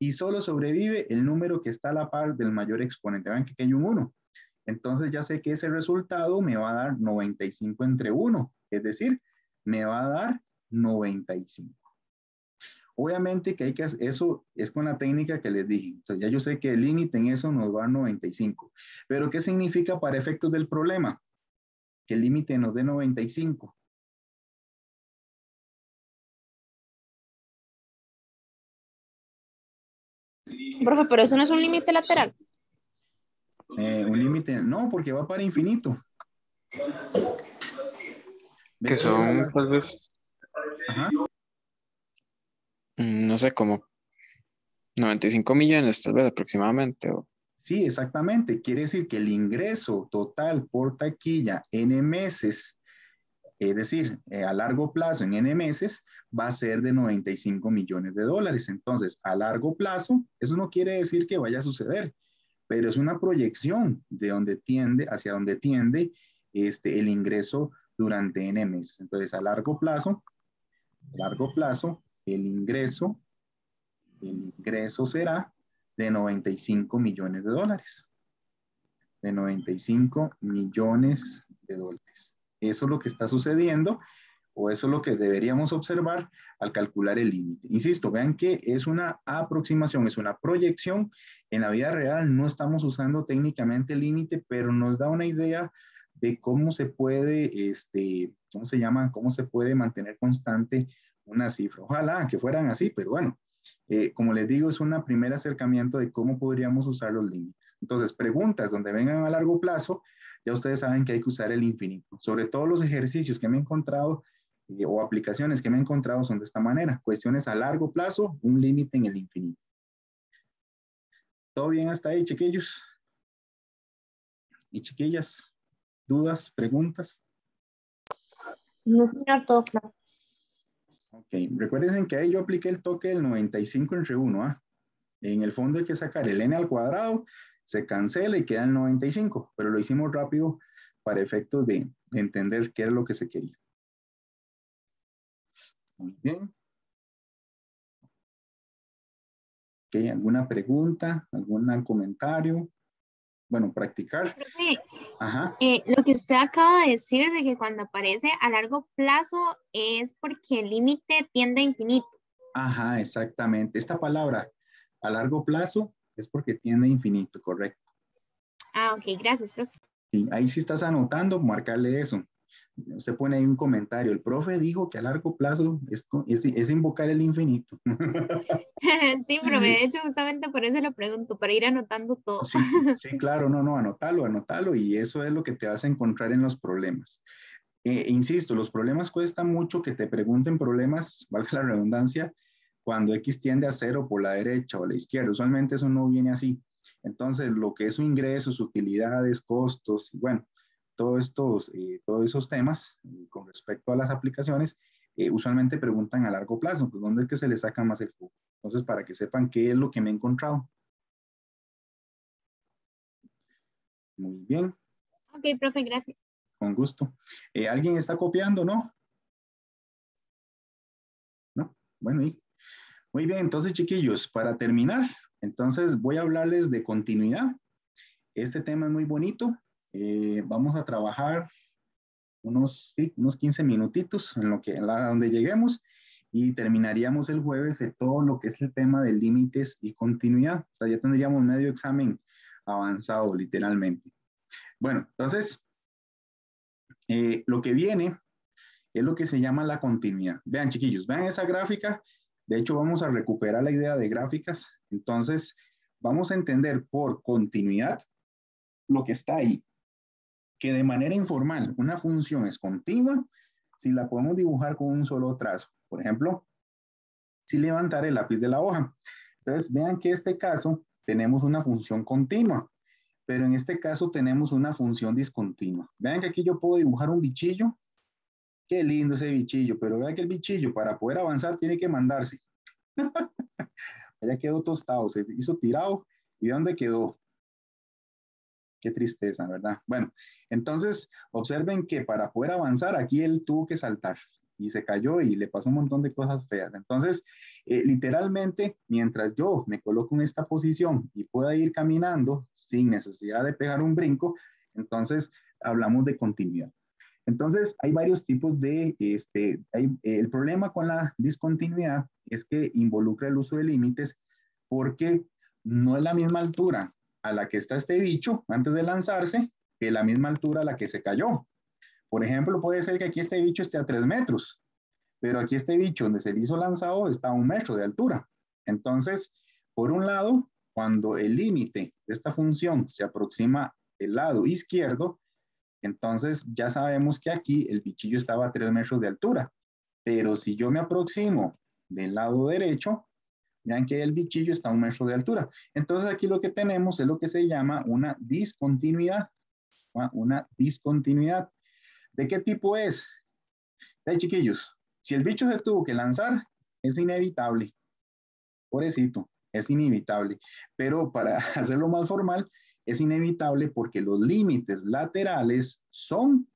y solo sobrevive el número que está a la par del mayor exponente. Vean que hay un 1. Entonces ya sé que ese resultado me va a dar 95 entre 1, es decir, me va a dar 95. Obviamente que hay que eso es con la técnica que les dije. Entonces ya yo sé que el límite en eso nos va a dar 95. Pero ¿qué significa para efectos del problema? Que el límite nos dé 95. Profe, pero eso no es un límite lateral. Eh, un límite, no, porque va para infinito. Que son, tal vez, Ajá. mm, no sé, como 95 millones, tal vez aproximadamente. o- Sí, exactamente. Quiere decir que el ingreso total por taquilla en meses, es decir, eh, a largo plazo en N meses, va a ser de 95 millones de dólares. Entonces, a largo plazo, eso no quiere decir que vaya a suceder, pero es una proyección de donde tiende, hacia donde tiende este, el ingreso durante N meses. Entonces, a largo plazo, a largo plazo, el ingreso, el ingreso será de 95 millones de dólares. De 95 millones de dólares. Eso es lo que está sucediendo o eso es lo que deberíamos observar al calcular el límite. Insisto, vean que es una aproximación, es una proyección. En la vida real no estamos usando técnicamente el límite, pero nos da una idea de cómo se puede, este, ¿cómo se llama? Cómo se puede mantener constante una cifra. Ojalá que fueran así, pero bueno, eh, como les digo, es un primer acercamiento de cómo podríamos usar los límites. Entonces, preguntas donde vengan a largo plazo, ya ustedes saben que hay que usar el infinito. Sobre todo los ejercicios que me he encontrado eh, o aplicaciones que me he encontrado son de esta manera. Cuestiones a largo plazo, un límite en el infinito. ¿Todo bien hasta ahí, chiquillos? ¿Y chiquillas? ¿Dudas? ¿Preguntas? No, señor, todo claro. Ok, recuerden que ahí yo apliqué el toque del 95 entre 1, ¿ah? En el fondo hay que sacar el n al cuadrado, se cancela y queda el 95, pero lo hicimos rápido para efectos de, de entender qué era lo que se quería. Muy bien. Ok, ¿alguna pregunta? ¿Algún comentario? Bueno, practicar. Profe, Ajá. eh, lo que usted acaba de decir de que cuando aparece a largo plazo es porque el límite tiende a infinito. Ajá, exactamente. Esta palabra a largo plazo es porque tiende a infinito, correcto. Ah, ok, gracias, profe. Sí, ahí sí estás anotando, marcarle eso. Usted pone ahí un comentario. El profe dijo que a largo plazo es, co- es, es invocar el infinito. *laughs* *laughs* sí, profe, de hecho, justamente por eso lo pregunto, para ir anotando todo. Sí, *laughs* sí, claro, no, no, anótalo, anótalo y eso es lo que te vas a encontrar en los problemas. Eh, insisto, los problemas cuestan mucho que te pregunten problemas, valga la redundancia, cuando X tiende a cero por la derecha o la izquierda. Usualmente eso no viene así. Entonces, lo que es su ingresos, utilidades, costos, y bueno, todos estos, eh, todos esos temas eh, con respecto a las aplicaciones, eh, usualmente preguntan a largo plazo, pues dónde es que se le saca más el jugo. Entonces, para que sepan qué es lo que me he encontrado. Muy bien, Ok, profe, gracias. con gusto. ¿Alguien está copiando, no? No, bueno, y muy bien, entonces chiquillos, para terminar, entonces voy a hablarles de continuidad. Este tema es muy bonito. Eh, vamos a trabajar unos, sí, unos 15 minutitos en lo que, en la, donde lleguemos y terminaríamos el jueves de todo lo que es el tema de límites y continuidad. O sea, ya tendríamos medio examen avanzado, literalmente. Bueno, entonces, eh, lo que viene es lo que se llama la continuidad. Vean, chiquillos, vean esa gráfica. De hecho, vamos a recuperar la idea de gráficas. Entonces, vamos a entender por continuidad lo que está ahí. Que de manera informal, una función es continua si la podemos dibujar con un solo trazo. Por ejemplo, si levantar el lápiz de la hoja. Entonces, vean que en este caso tenemos una función continua pero en este caso tenemos una función discontinua. Vean que aquí yo puedo dibujar un bichillo. Qué lindo ese bichillo, pero vean que el bichillo para poder avanzar tiene que mandarse. *laughs* Allá quedó tostado, se hizo tirado. ¿Y de dónde quedó? Qué tristeza, ¿verdad? Bueno, entonces observen que para poder avanzar aquí él tuvo que saltar y se cayó y le pasó un montón de cosas feas. Entonces, eh, literalmente, mientras yo me coloco en esta posición y pueda ir caminando sin necesidad de pegar un brinco, entonces hablamos de continuidad. Entonces, hay varios tipos de, este, hay, el problema con la discontinuidad es que involucra el uso de límites porque no es la misma altura a la que está este bicho antes de lanzarse que la misma altura a la que se cayó. Por ejemplo, puede ser que aquí este bicho esté a tres metros, pero aquí este bicho donde se le hizo lanzado está a un metro de altura. Entonces, por un lado, cuando el límite de esta función se aproxima del lado izquierdo, entonces ya sabemos que aquí el bichillo estaba a tres metros de altura. Pero si yo me aproximo del lado derecho, vean que el bichillo está a un metro de altura. Entonces aquí lo que tenemos es lo que se llama una discontinuidad. Una discontinuidad. ¿De qué tipo es? De chiquillos, si el bicho se tuvo que lanzar, es inevitable. Pobrecito, es inevitable. Pero para *laughs* hacerlo más formal, es inevitable porque los límites laterales son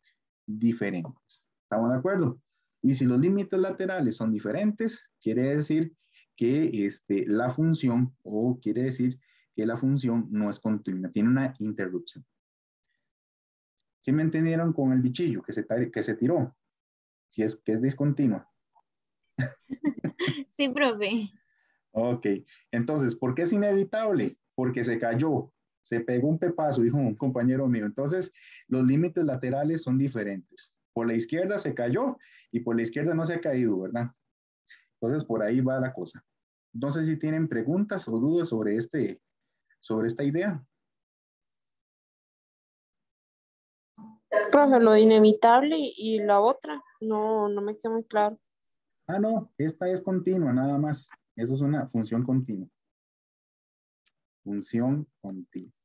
diferentes. ¿Estamos de acuerdo? Y si los límites laterales son diferentes, quiere decir que este, la función, o quiere decir que la función no es continua, tiene una interrupción. ¿Sí me entendieron con el bichillo que se, que se tiró? Si es que es discontinua. *laughs* Sí, profe. Ok, entonces, ¿por qué es inevitable? Porque se cayó, se pegó un pepazo, dijo un compañero mío. Entonces, los límites laterales son diferentes. Por la izquierda se cayó y por la izquierda no se ha caído, ¿verdad? Entonces, por ahí va la cosa. Entonces, si tienen preguntas o dudas sobre, este, sobre esta idea. Profe, lo de inevitable y, la otra, no, no me queda muy claro. Ah, no, esta es continua, nada más. Eso es una función continua. Función continua.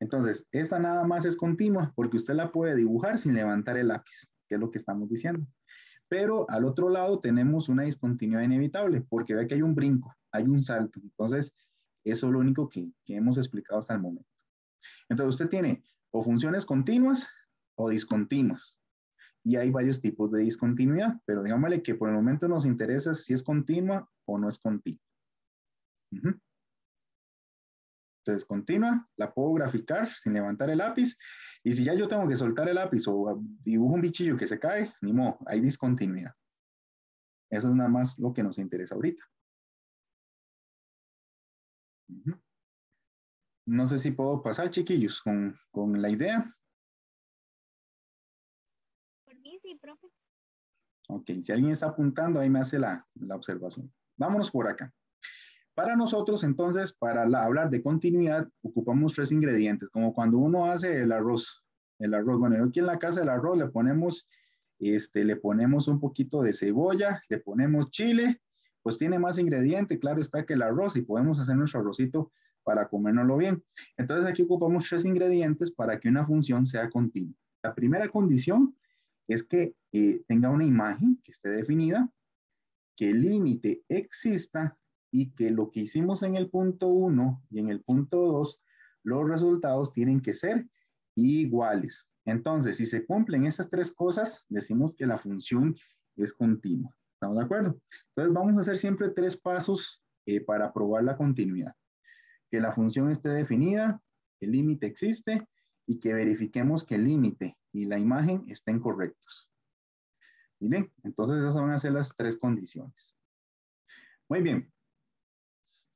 Entonces, esta nada más es continua porque usted la puede dibujar sin levantar el lápiz, que es lo que estamos diciendo. Pero al otro lado tenemos una discontinuidad inevitable porque ve que hay un brinco, hay un salto. Entonces, eso es lo único que, hemos explicado hasta el momento. Entonces, usted tiene o funciones continuas o discontinuas. Y hay varios tipos de discontinuidad, pero digámosle que por el momento nos interesa si es continua o no es continua. Entonces, continua, la puedo graficar sin levantar el lápiz. Y si ya yo tengo que soltar el lápiz o dibujo un bichillo que se cae, ni modo, hay discontinuidad. Eso es nada más lo que nos interesa ahorita. No sé si puedo pasar, chiquillos, con, con la idea. Por mí sí, profe. Ok, si alguien está apuntando, ahí me hace la, la observación. Vámonos por acá. Para nosotros, entonces, para la- hablar de continuidad, ocupamos tres ingredientes, como cuando uno hace el arroz. El arroz, bueno, aquí en la casa del arroz le ponemos, este, le ponemos un poquito de cebolla, le ponemos chile, pues tiene más ingrediente, claro está que el arroz, y podemos hacer nuestro arrocito para comérnoslo bien. Entonces aquí ocupamos tres ingredientes para que una función sea continua. La primera condición es que eh, tenga una imagen que esté definida, que el límite exista y que lo que hicimos en el punto 1 y en el punto 2, los resultados tienen que ser iguales. Entonces, si se cumplen esas tres cosas, decimos que la función es continua. ¿Estamos de acuerdo? Entonces, vamos a hacer siempre tres pasos eh, para probar la continuidad. Que la función esté definida, el límite existe y que verifiquemos que el límite y la imagen estén correctos. Bien, entonces esas van a ser las tres condiciones. Muy bien.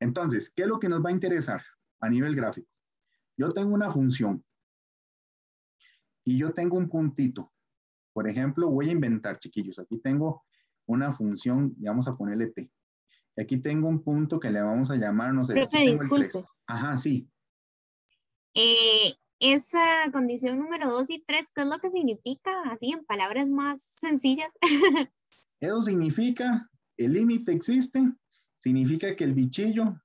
Entonces, ¿qué es lo que nos va a interesar a nivel gráfico? Yo tengo una función y yo tengo un puntito. Por ejemplo, voy a inventar, chiquillos. Aquí tengo una función, y vamos a ponerle t. Y aquí tengo un punto que le vamos a llamar, no sé. Profe, disculpe. Ajá, sí. Eh, esa condición número 2 y 3, ¿qué es lo que significa? Así en palabras más sencillas. *laughs* Eso significa, el límite existe, significa que el bichillo,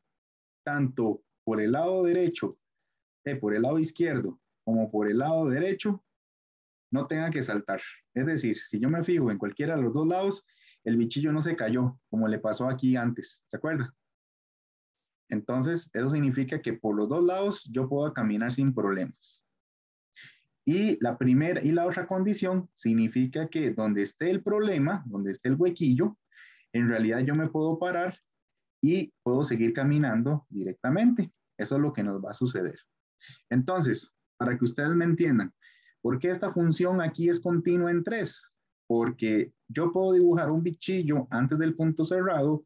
tanto por el lado derecho, eh, por el lado izquierdo, como por el lado derecho, no tenga que saltar. Es decir, si yo me fijo en cualquiera de los dos lados, el bichillo no se cayó, como le pasó aquí antes, ¿se acuerda? Entonces, eso significa que por los dos lados yo puedo caminar sin problemas. Y la primera y la otra condición significa que donde esté el problema, donde esté el huequillo, en realidad yo me puedo parar y puedo seguir caminando directamente. Eso es lo que nos va a suceder. Entonces, para que ustedes me entiendan, ¿por qué esta función aquí es continua en 3? Porque yo puedo dibujar un bichillo antes del punto cerrado,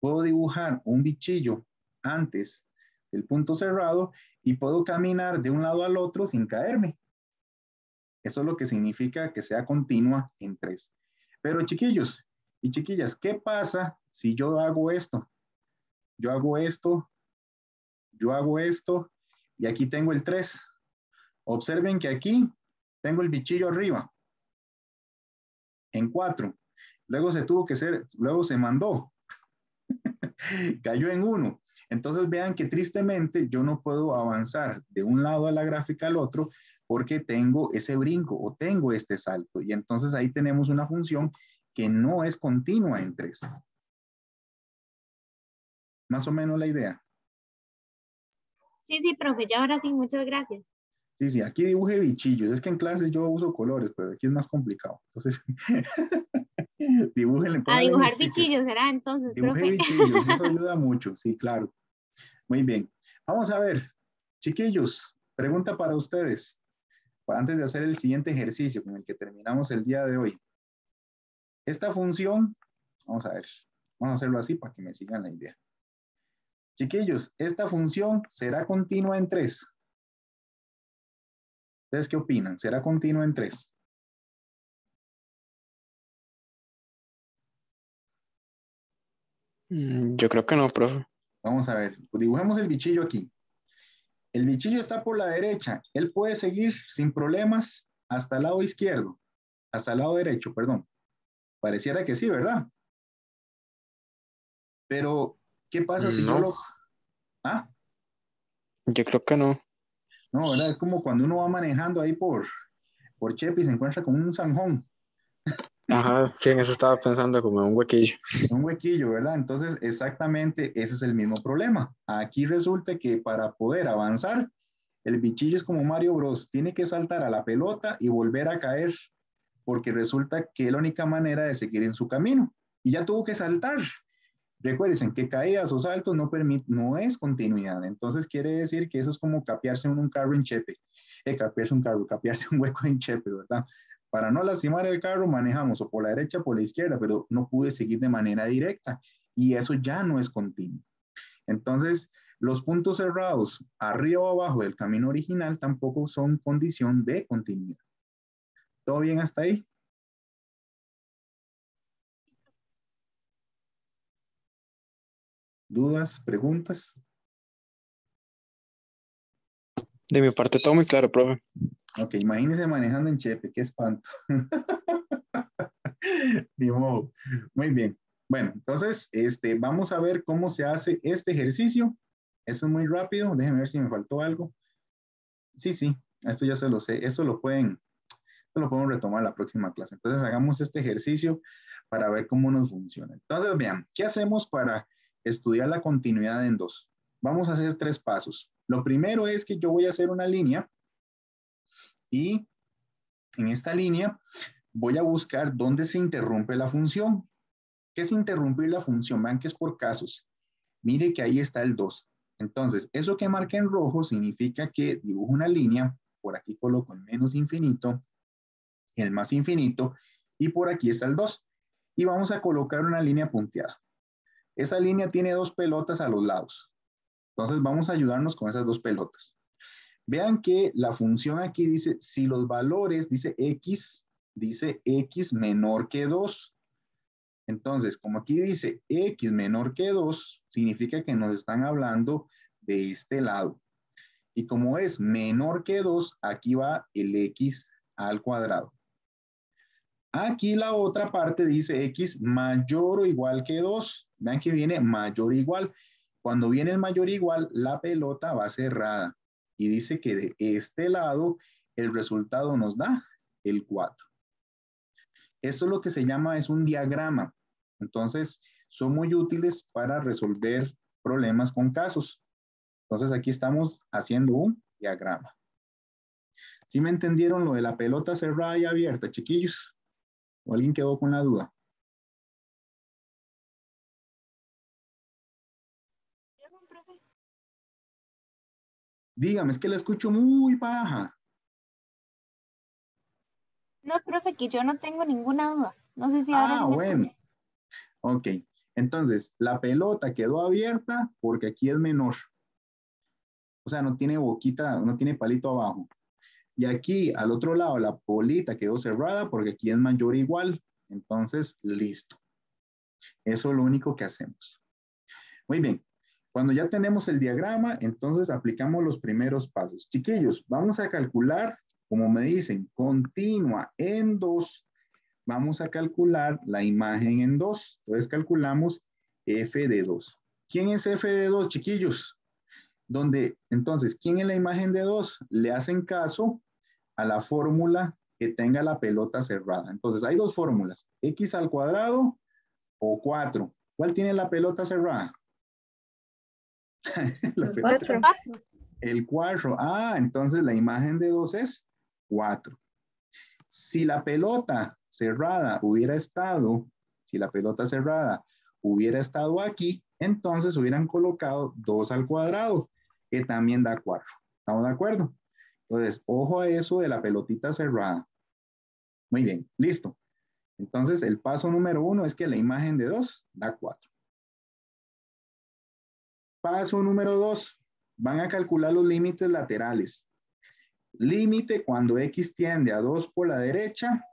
puedo dibujar un bichillo antes del punto cerrado y puedo caminar de un lado al otro sin caerme. Eso es lo que significa que sea continua en 3. Pero chiquillos y chiquillas, ¿qué pasa si yo hago esto? Yo hago esto, yo hago esto y aquí tengo el 3. Observen que aquí tengo el bichillo arriba en 4. Luego se tuvo que ser, luego se mandó. *laughs* Cayó en 1. Entonces vean que tristemente yo no puedo avanzar de un lado de la gráfica al otro porque tengo ese brinco o tengo este salto. Y entonces ahí tenemos una función que no es continua en 3. Más o menos la idea. Sí, sí, profe, ya ahora sí, muchas gracias. Sí, sí, aquí dibuje bichillos. Es que en clases yo uso colores, pero aquí es más complicado. Entonces, *laughs* dibújenle. A dibujar bichillos será entonces, Dibuje profe. bichillos, eso *laughs* ayuda mucho, sí, claro. Muy bien. Vamos a ver, chiquillos, pregunta para ustedes, antes de hacer el siguiente ejercicio con el que terminamos el día de hoy. Esta función, vamos a ver, vamos a hacerlo así para que me sigan la idea. Chiquillos, esta función será continua en 3. ¿Ustedes qué opinan? ¿Será continua en 3? Mm, Yo creo que no, profe. Vamos a ver, dibujemos el bichillo aquí. El bichillo está por la derecha. Él puede seguir sin problemas hasta el lado izquierdo, hasta el lado derecho, perdón. Pareciera que sí, ¿verdad? Pero, ¿qué pasa si yo No. lo... Ah, Yo creo que no. no, ¿verdad? Es como cuando uno va manejando ahí por, por Chepe y se encuentra con un zanjón. Ajá, sí, en eso estaba pensando como en un huequillo. Un huequillo, ¿verdad? Entonces, exactamente ese es el mismo problema. Aquí resulta que para poder avanzar, el bichillo es como Mario Bros. Tiene que saltar a la pelota y volver a caer, porque resulta que es la única manera de seguir en su camino. Y ya tuvo que saltar. Recuerden que caídas o saltos no, permit- no es continuidad. Entonces, quiere decir que eso es como capearse un carro en Chepe. Eh, capearse un carro, capearse *laughs* un hueco en Chepe, ¿verdad? Para no lastimar el carro, manejamos o por la derecha o por la izquierda, pero no pude seguir de manera directa y eso ya no es continuo. Entonces, Los puntos cerrados arriba o abajo del camino original tampoco son condición de continuidad. ¿Todo bien hasta ahí? ¿Dudas? ¿Preguntas? De mi parte, todo muy claro, profe. Ok, imagínense manejando en Chepe, qué espanto. *laughs* Muy bien. Bueno, entonces, este, vamos a ver cómo se hace este ejercicio. Eso es muy rápido. Déjenme ver si me faltó algo. Sí, sí, esto ya se lo sé. Eso lo pueden, esto lo podemos retomar la próxima clase. Entonces, hagamos este ejercicio para ver cómo nos funciona. Entonces, vean, ¿qué hacemos para estudiar la continuidad en dos? Vamos a hacer tres pasos. Lo primero es que yo voy a hacer una línea y en esta línea voy a buscar dónde se interrumpe la función. ¿Qué es interrumpir la función? Vean que es por casos. Mire que ahí está el 2. Entonces, eso que marca en rojo significa que dibujo una línea, por aquí coloco el menos infinito, el más infinito, y por aquí está el 2. Y vamos a colocar una línea punteada. Esa línea tiene dos pelotas a los lados. Entonces, vamos a ayudarnos con esas dos pelotas. Vean que la función aquí dice, si los valores, dice x, dice x menor que 2. Entonces, como aquí dice x menor que 2, significa que nos están hablando de este lado. Y como es menor que 2, aquí va el x al cuadrado. Aquí la otra parte dice x mayor o igual que 2. Vean que viene mayor igual. Cuando viene el mayor igual, la pelota va cerrada. Y dice que de este lado, el resultado nos da el 4. Eso es lo que se llama, es un diagrama. Entonces, son muy útiles para resolver problemas con casos. Entonces, aquí estamos haciendo un diagrama. ¿Sí me entendieron lo de la pelota cerrada y abierta, chiquillos? ¿O alguien quedó con la duda? Dígame, es que la escucho muy baja. No, profe, que yo no tengo ninguna duda. No sé si ahora Ah, sí me bueno. escucha. Ok, entonces la pelota quedó abierta porque aquí es menor. O sea, no tiene boquita, no tiene palito abajo. Y aquí al otro lado la bolita quedó cerrada porque aquí es mayor igual. Entonces, listo. Eso es lo único que hacemos. Muy bien. Cuando ya tenemos el diagrama, entonces aplicamos los primeros pasos. Chiquillos, vamos a calcular, como me dicen, continua en 2. Vamos a calcular la imagen en 2. Entonces calculamos f de 2. ¿Quién es f de 2, chiquillos? Donde, entonces, ¿quién es la imagen de 2? Le hacen caso a la fórmula que tenga la pelota cerrada. Entonces, hay dos fórmulas, x al cuadrado o 4. ¿Cuál tiene la pelota cerrada? *laughs* El 4. Ah, entonces la imagen de 2 es 4. Si la pelota cerrada hubiera estado, si la pelota cerrada hubiera estado aquí, entonces hubieran colocado 2 al cuadrado, que también da 4. ¿Estamos de acuerdo? Entonces, ojo a eso de la pelotita cerrada. Muy bien, listo. Entonces, el paso número uno es que la imagen de 2 da 4. Paso número 2. Van a calcular los límites laterales. Límite cuando x tiende a 2 por la derecha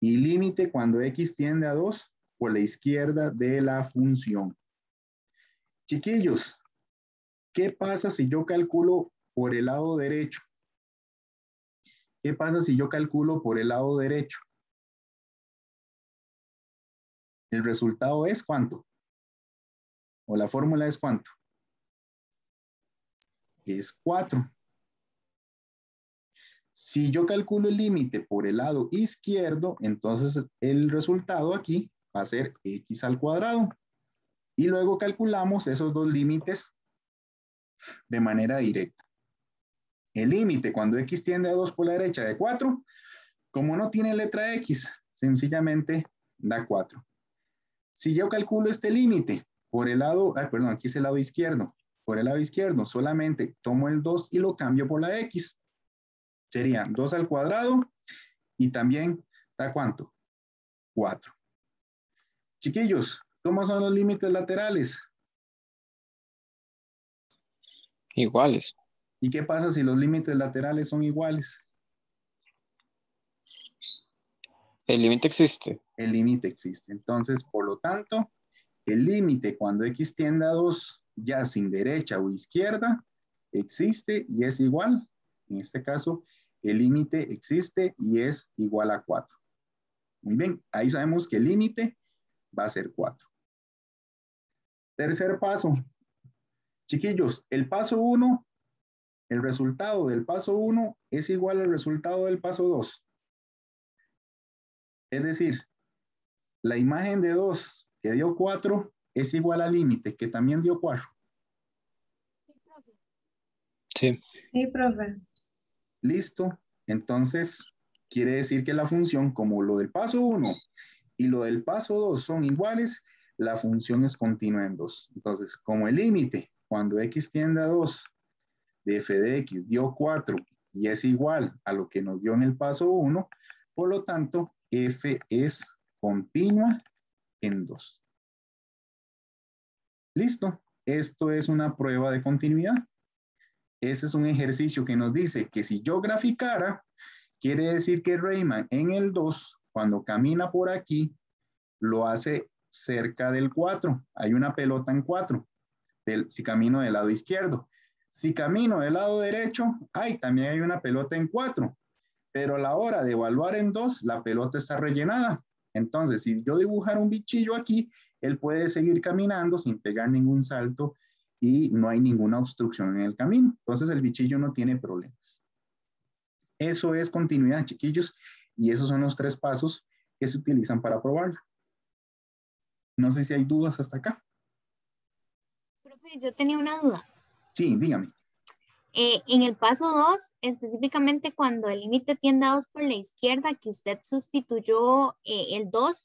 y límite cuando x tiende a 2 por la izquierda de la función. Chiquillos, ¿qué pasa si yo calculo por el lado derecho? ¿Qué pasa si yo calculo por el lado derecho? El resultado es cuánto? ¿O la fórmula es cuánto? Es 4. Si yo calculo el límite por el lado izquierdo, entonces el resultado aquí va a ser x al cuadrado. Y luego calculamos esos dos límites de manera directa. El límite cuando x tiende a 2 por la derecha de 4, como no tiene letra x, sencillamente da 4. Si yo calculo este límite por el lado, ah, perdón, aquí es el lado izquierdo, por el lado izquierdo, solamente tomo el 2 y lo cambio por la x. Sería 2 al cuadrado y también da cuánto? 4. Chiquillos, ¿cómo son los límites laterales? Iguales. ¿Y qué pasa si los límites laterales son iguales? El límite existe. El límite existe. Entonces, por lo tanto, el límite cuando x tiende a 2, ya sin derecha o izquierda, existe y es igual. En este caso, el límite existe y es igual a 4. Muy bien, ahí sabemos que el límite va a ser 4. Tercer paso. Chiquillos, el paso 1, el resultado del paso 1 es igual al resultado del paso 2. Es decir, la imagen de 2 que dio 4 es igual al límite que también dio 4. Sí. Sí, profe. Listo. Entonces, quiere decir que la función, como lo del paso 1 y lo del paso 2 son iguales, la función es continua en 2. Entonces, como el límite, cuando x tiende a 2 de f de x dio 4 y es igual a lo que nos dio en el paso 1, por lo tanto, f es continua en 2. Listo. Esto es una prueba de continuidad. Ese es un ejercicio que nos dice que si yo graficara, quiere decir que Rayman en el 2, cuando camina por aquí, lo hace cerca del 4. Hay una pelota en 4, si camino del lado izquierdo. Si camino del lado derecho, hay también hay una pelota en 4. Pero a la hora de evaluar en 2, la pelota está rellenada. Entonces, si yo dibujar un bichillo aquí, él puede seguir caminando sin pegar ningún salto y no hay ninguna obstrucción en el camino. Entonces, el bichillo no tiene problemas. Eso es continuidad, chiquillos, y esos son los tres pasos que se utilizan para probarlo. No sé si hay dudas hasta acá. Profe, yo tenía una duda. Sí, dígame. Eh, en el paso 2, específicamente cuando el límite tiende a 2 por la izquierda, que usted sustituyó eh, el 2,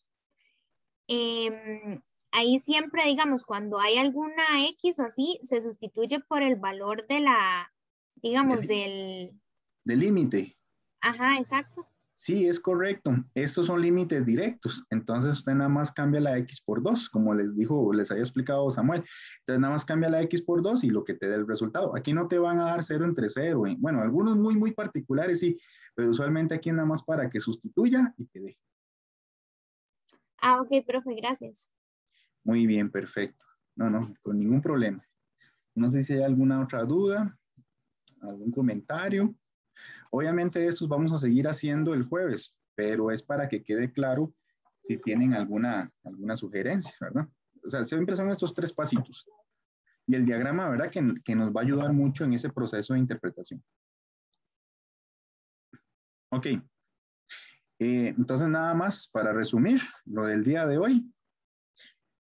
em, ahí siempre, digamos, cuando hay alguna X o así, se sustituye por el valor de la, digamos, Del- del... De límite. Ajá, exacto. Sí, es correcto. Estos son límites directos. Entonces usted nada más cambia la X por 2, como les dijo, les había explicado Samuel. Entonces nada más cambia la X por 2 y lo que te dé el resultado. Aquí no te van a dar 0 entre 0. Bueno, algunos muy, muy particulares sí, pero usualmente aquí nada más para que sustituya y te dé. Ah, ok, profe, gracias. Muy bien, perfecto. No, no, con ningún problema. No sé si hay alguna otra duda, algún comentario. Obviamente estos vamos a seguir haciendo el jueves, pero es para que quede claro si tienen alguna, alguna sugerencia, ¿verdad? O sea, siempre son estos tres pasitos. Y el diagrama, ¿verdad? Que, que nos va a ayudar mucho en ese proceso de interpretación. Ok. Eh, entonces, nada más para resumir lo del día de hoy.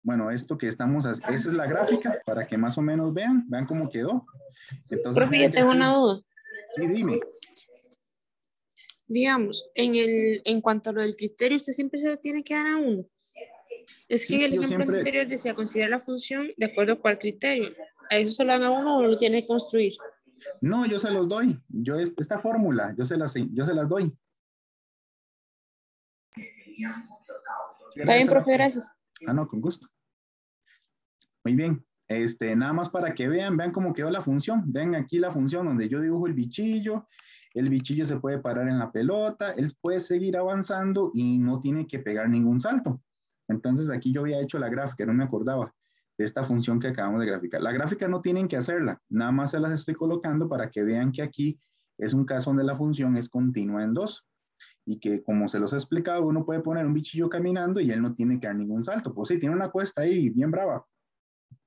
Bueno, esto que estamos, hac- esa es la gráfica para que más o menos vean, vean cómo quedó. Entonces, Profe, yo tengo aquí- una duda. Sí, dime. Digamos, en, el, en cuanto a lo del criterio, usted siempre se lo tiene que dar a uno. Es que Sí, en el ejemplo siempre- anterior decía considerar la función de acuerdo a cuál criterio. ¿A eso se lo dan a uno o lo tiene que construir? No, yo se los doy. Yo es- esta fórmula, yo se las, yo se las doy. Está bien, profe, gracias. Ah, no, con gusto. Muy bien. Este, nada más para que vean, vean cómo quedó la función. Ven aquí la función donde yo dibujo el bichillo. El bichillo se puede parar en la pelota. Él puede seguir avanzando y no tiene que pegar ningún salto. Entonces aquí yo había hecho la gráfica, no me acordaba de esta función que acabamos de graficar. La gráfica no tienen que hacerla, nada más se las estoy colocando para que vean que aquí es un caso donde la función es continua en dos y que como se los he explicado, uno puede poner un bichillo caminando y él no tiene que dar ningún salto. Pues sí, tiene una cuesta ahí bien brava,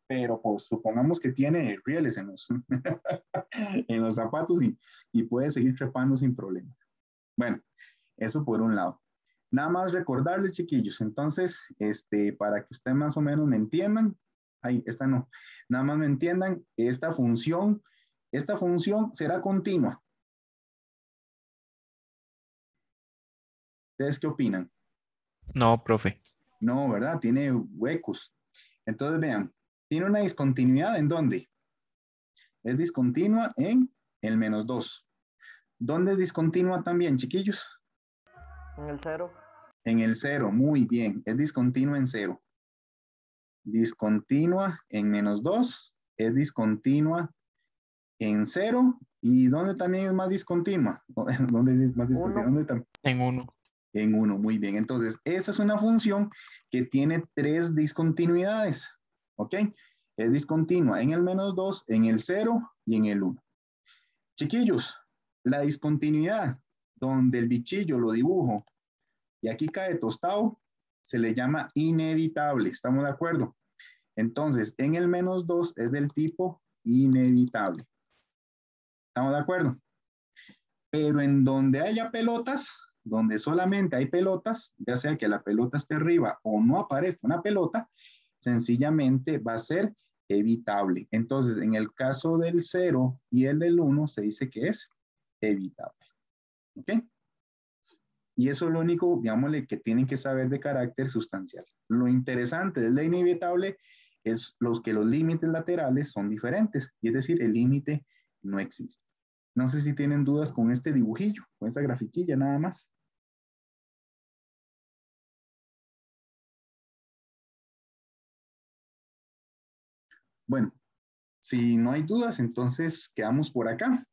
pero pues supongamos que tiene rieles en los, *laughs* en los zapatos y, y puede seguir trepando sin problema. Bueno, eso por un lado. Nada más recordarles, chiquillos, entonces, este, para que ustedes más o menos me entiendan, ahí, esta no, nada más me entiendan, esta función, esta función será continua. ¿Ustedes qué opinan? No, profe. No, ¿verdad? Tiene huecos. Entonces, vean, tiene una discontinuidad en dónde? Es discontinua en el menos 2. ¿Dónde es discontinua también, chiquillos? En el cero. En el cero, muy bien. Es discontinua en cero. Discontinua en menos 2. Es discontinua en 0 y ¿dónde también es más discontinua? *laughs* ¿Dónde es más discontinua? ¿Dónde En 1. en 1, muy bien. Entonces, esta es una función que tiene tres discontinuidades, ¿ok? Es discontinua en el menos 2, en el 0 y en el 1. Chiquillos, la discontinuidad donde el bichillo lo dibujo y aquí cae tostado, se le llama inevitable, ¿estamos de acuerdo? Entonces, en el menos 2 es del tipo inevitable. ¿Estamos de acuerdo? Pero en donde haya pelotas, donde solamente hay pelotas, ya sea que la pelota esté arriba o no aparezca una pelota, sencillamente va a ser evitable. Entonces, en el caso del 0 y el del 1, se dice que es evitable. ¿Ok? Y eso es lo único, digámosle, que tienen que saber de carácter sustancial. Lo interesante del inevitable es los que los límites laterales son diferentes, y es decir, el límite no existe. No sé si tienen dudas con este dibujillo, con esta grafiquilla nada más. Bueno, si no hay dudas, entonces quedamos por acá.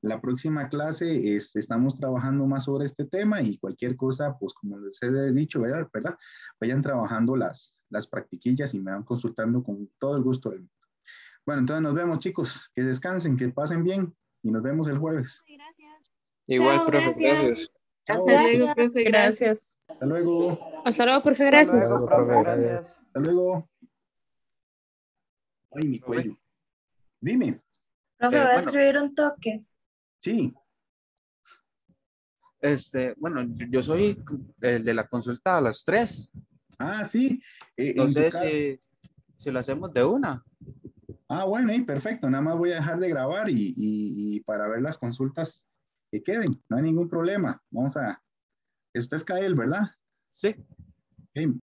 La próxima clase este, estamos trabajando más sobre este tema y cualquier cosa, pues como les he dicho, ¿verdad? ¿verdad? Vayan trabajando las, las practiquillas y me van consultando con todo el gusto del mundo. Bueno, entonces nos vemos chicos, que descansen, que pasen bien y nos vemos el jueves. Igual, Chao, profe, gracias. gracias. Hasta Chao. luego, profe. Gracias. Hasta luego. Hasta luego, profe, gracias. Luego, profe, gracias. Hasta luego. Ay, mi cuello. Dime. Profe, Eh, va a escribir un toque. Sí. Este, bueno, yo- soy el de la consulta a las 3. Ah, sí. Eh, en No tu sé ca- si, si lo hacemos de una. Ah, bueno, y perfecto. Nada más voy a dejar de grabar y, y- y para ver las consultas que queden. No hay ningún problema. Vamos a. Esto es Kael, ¿verdad? Sí. Ok,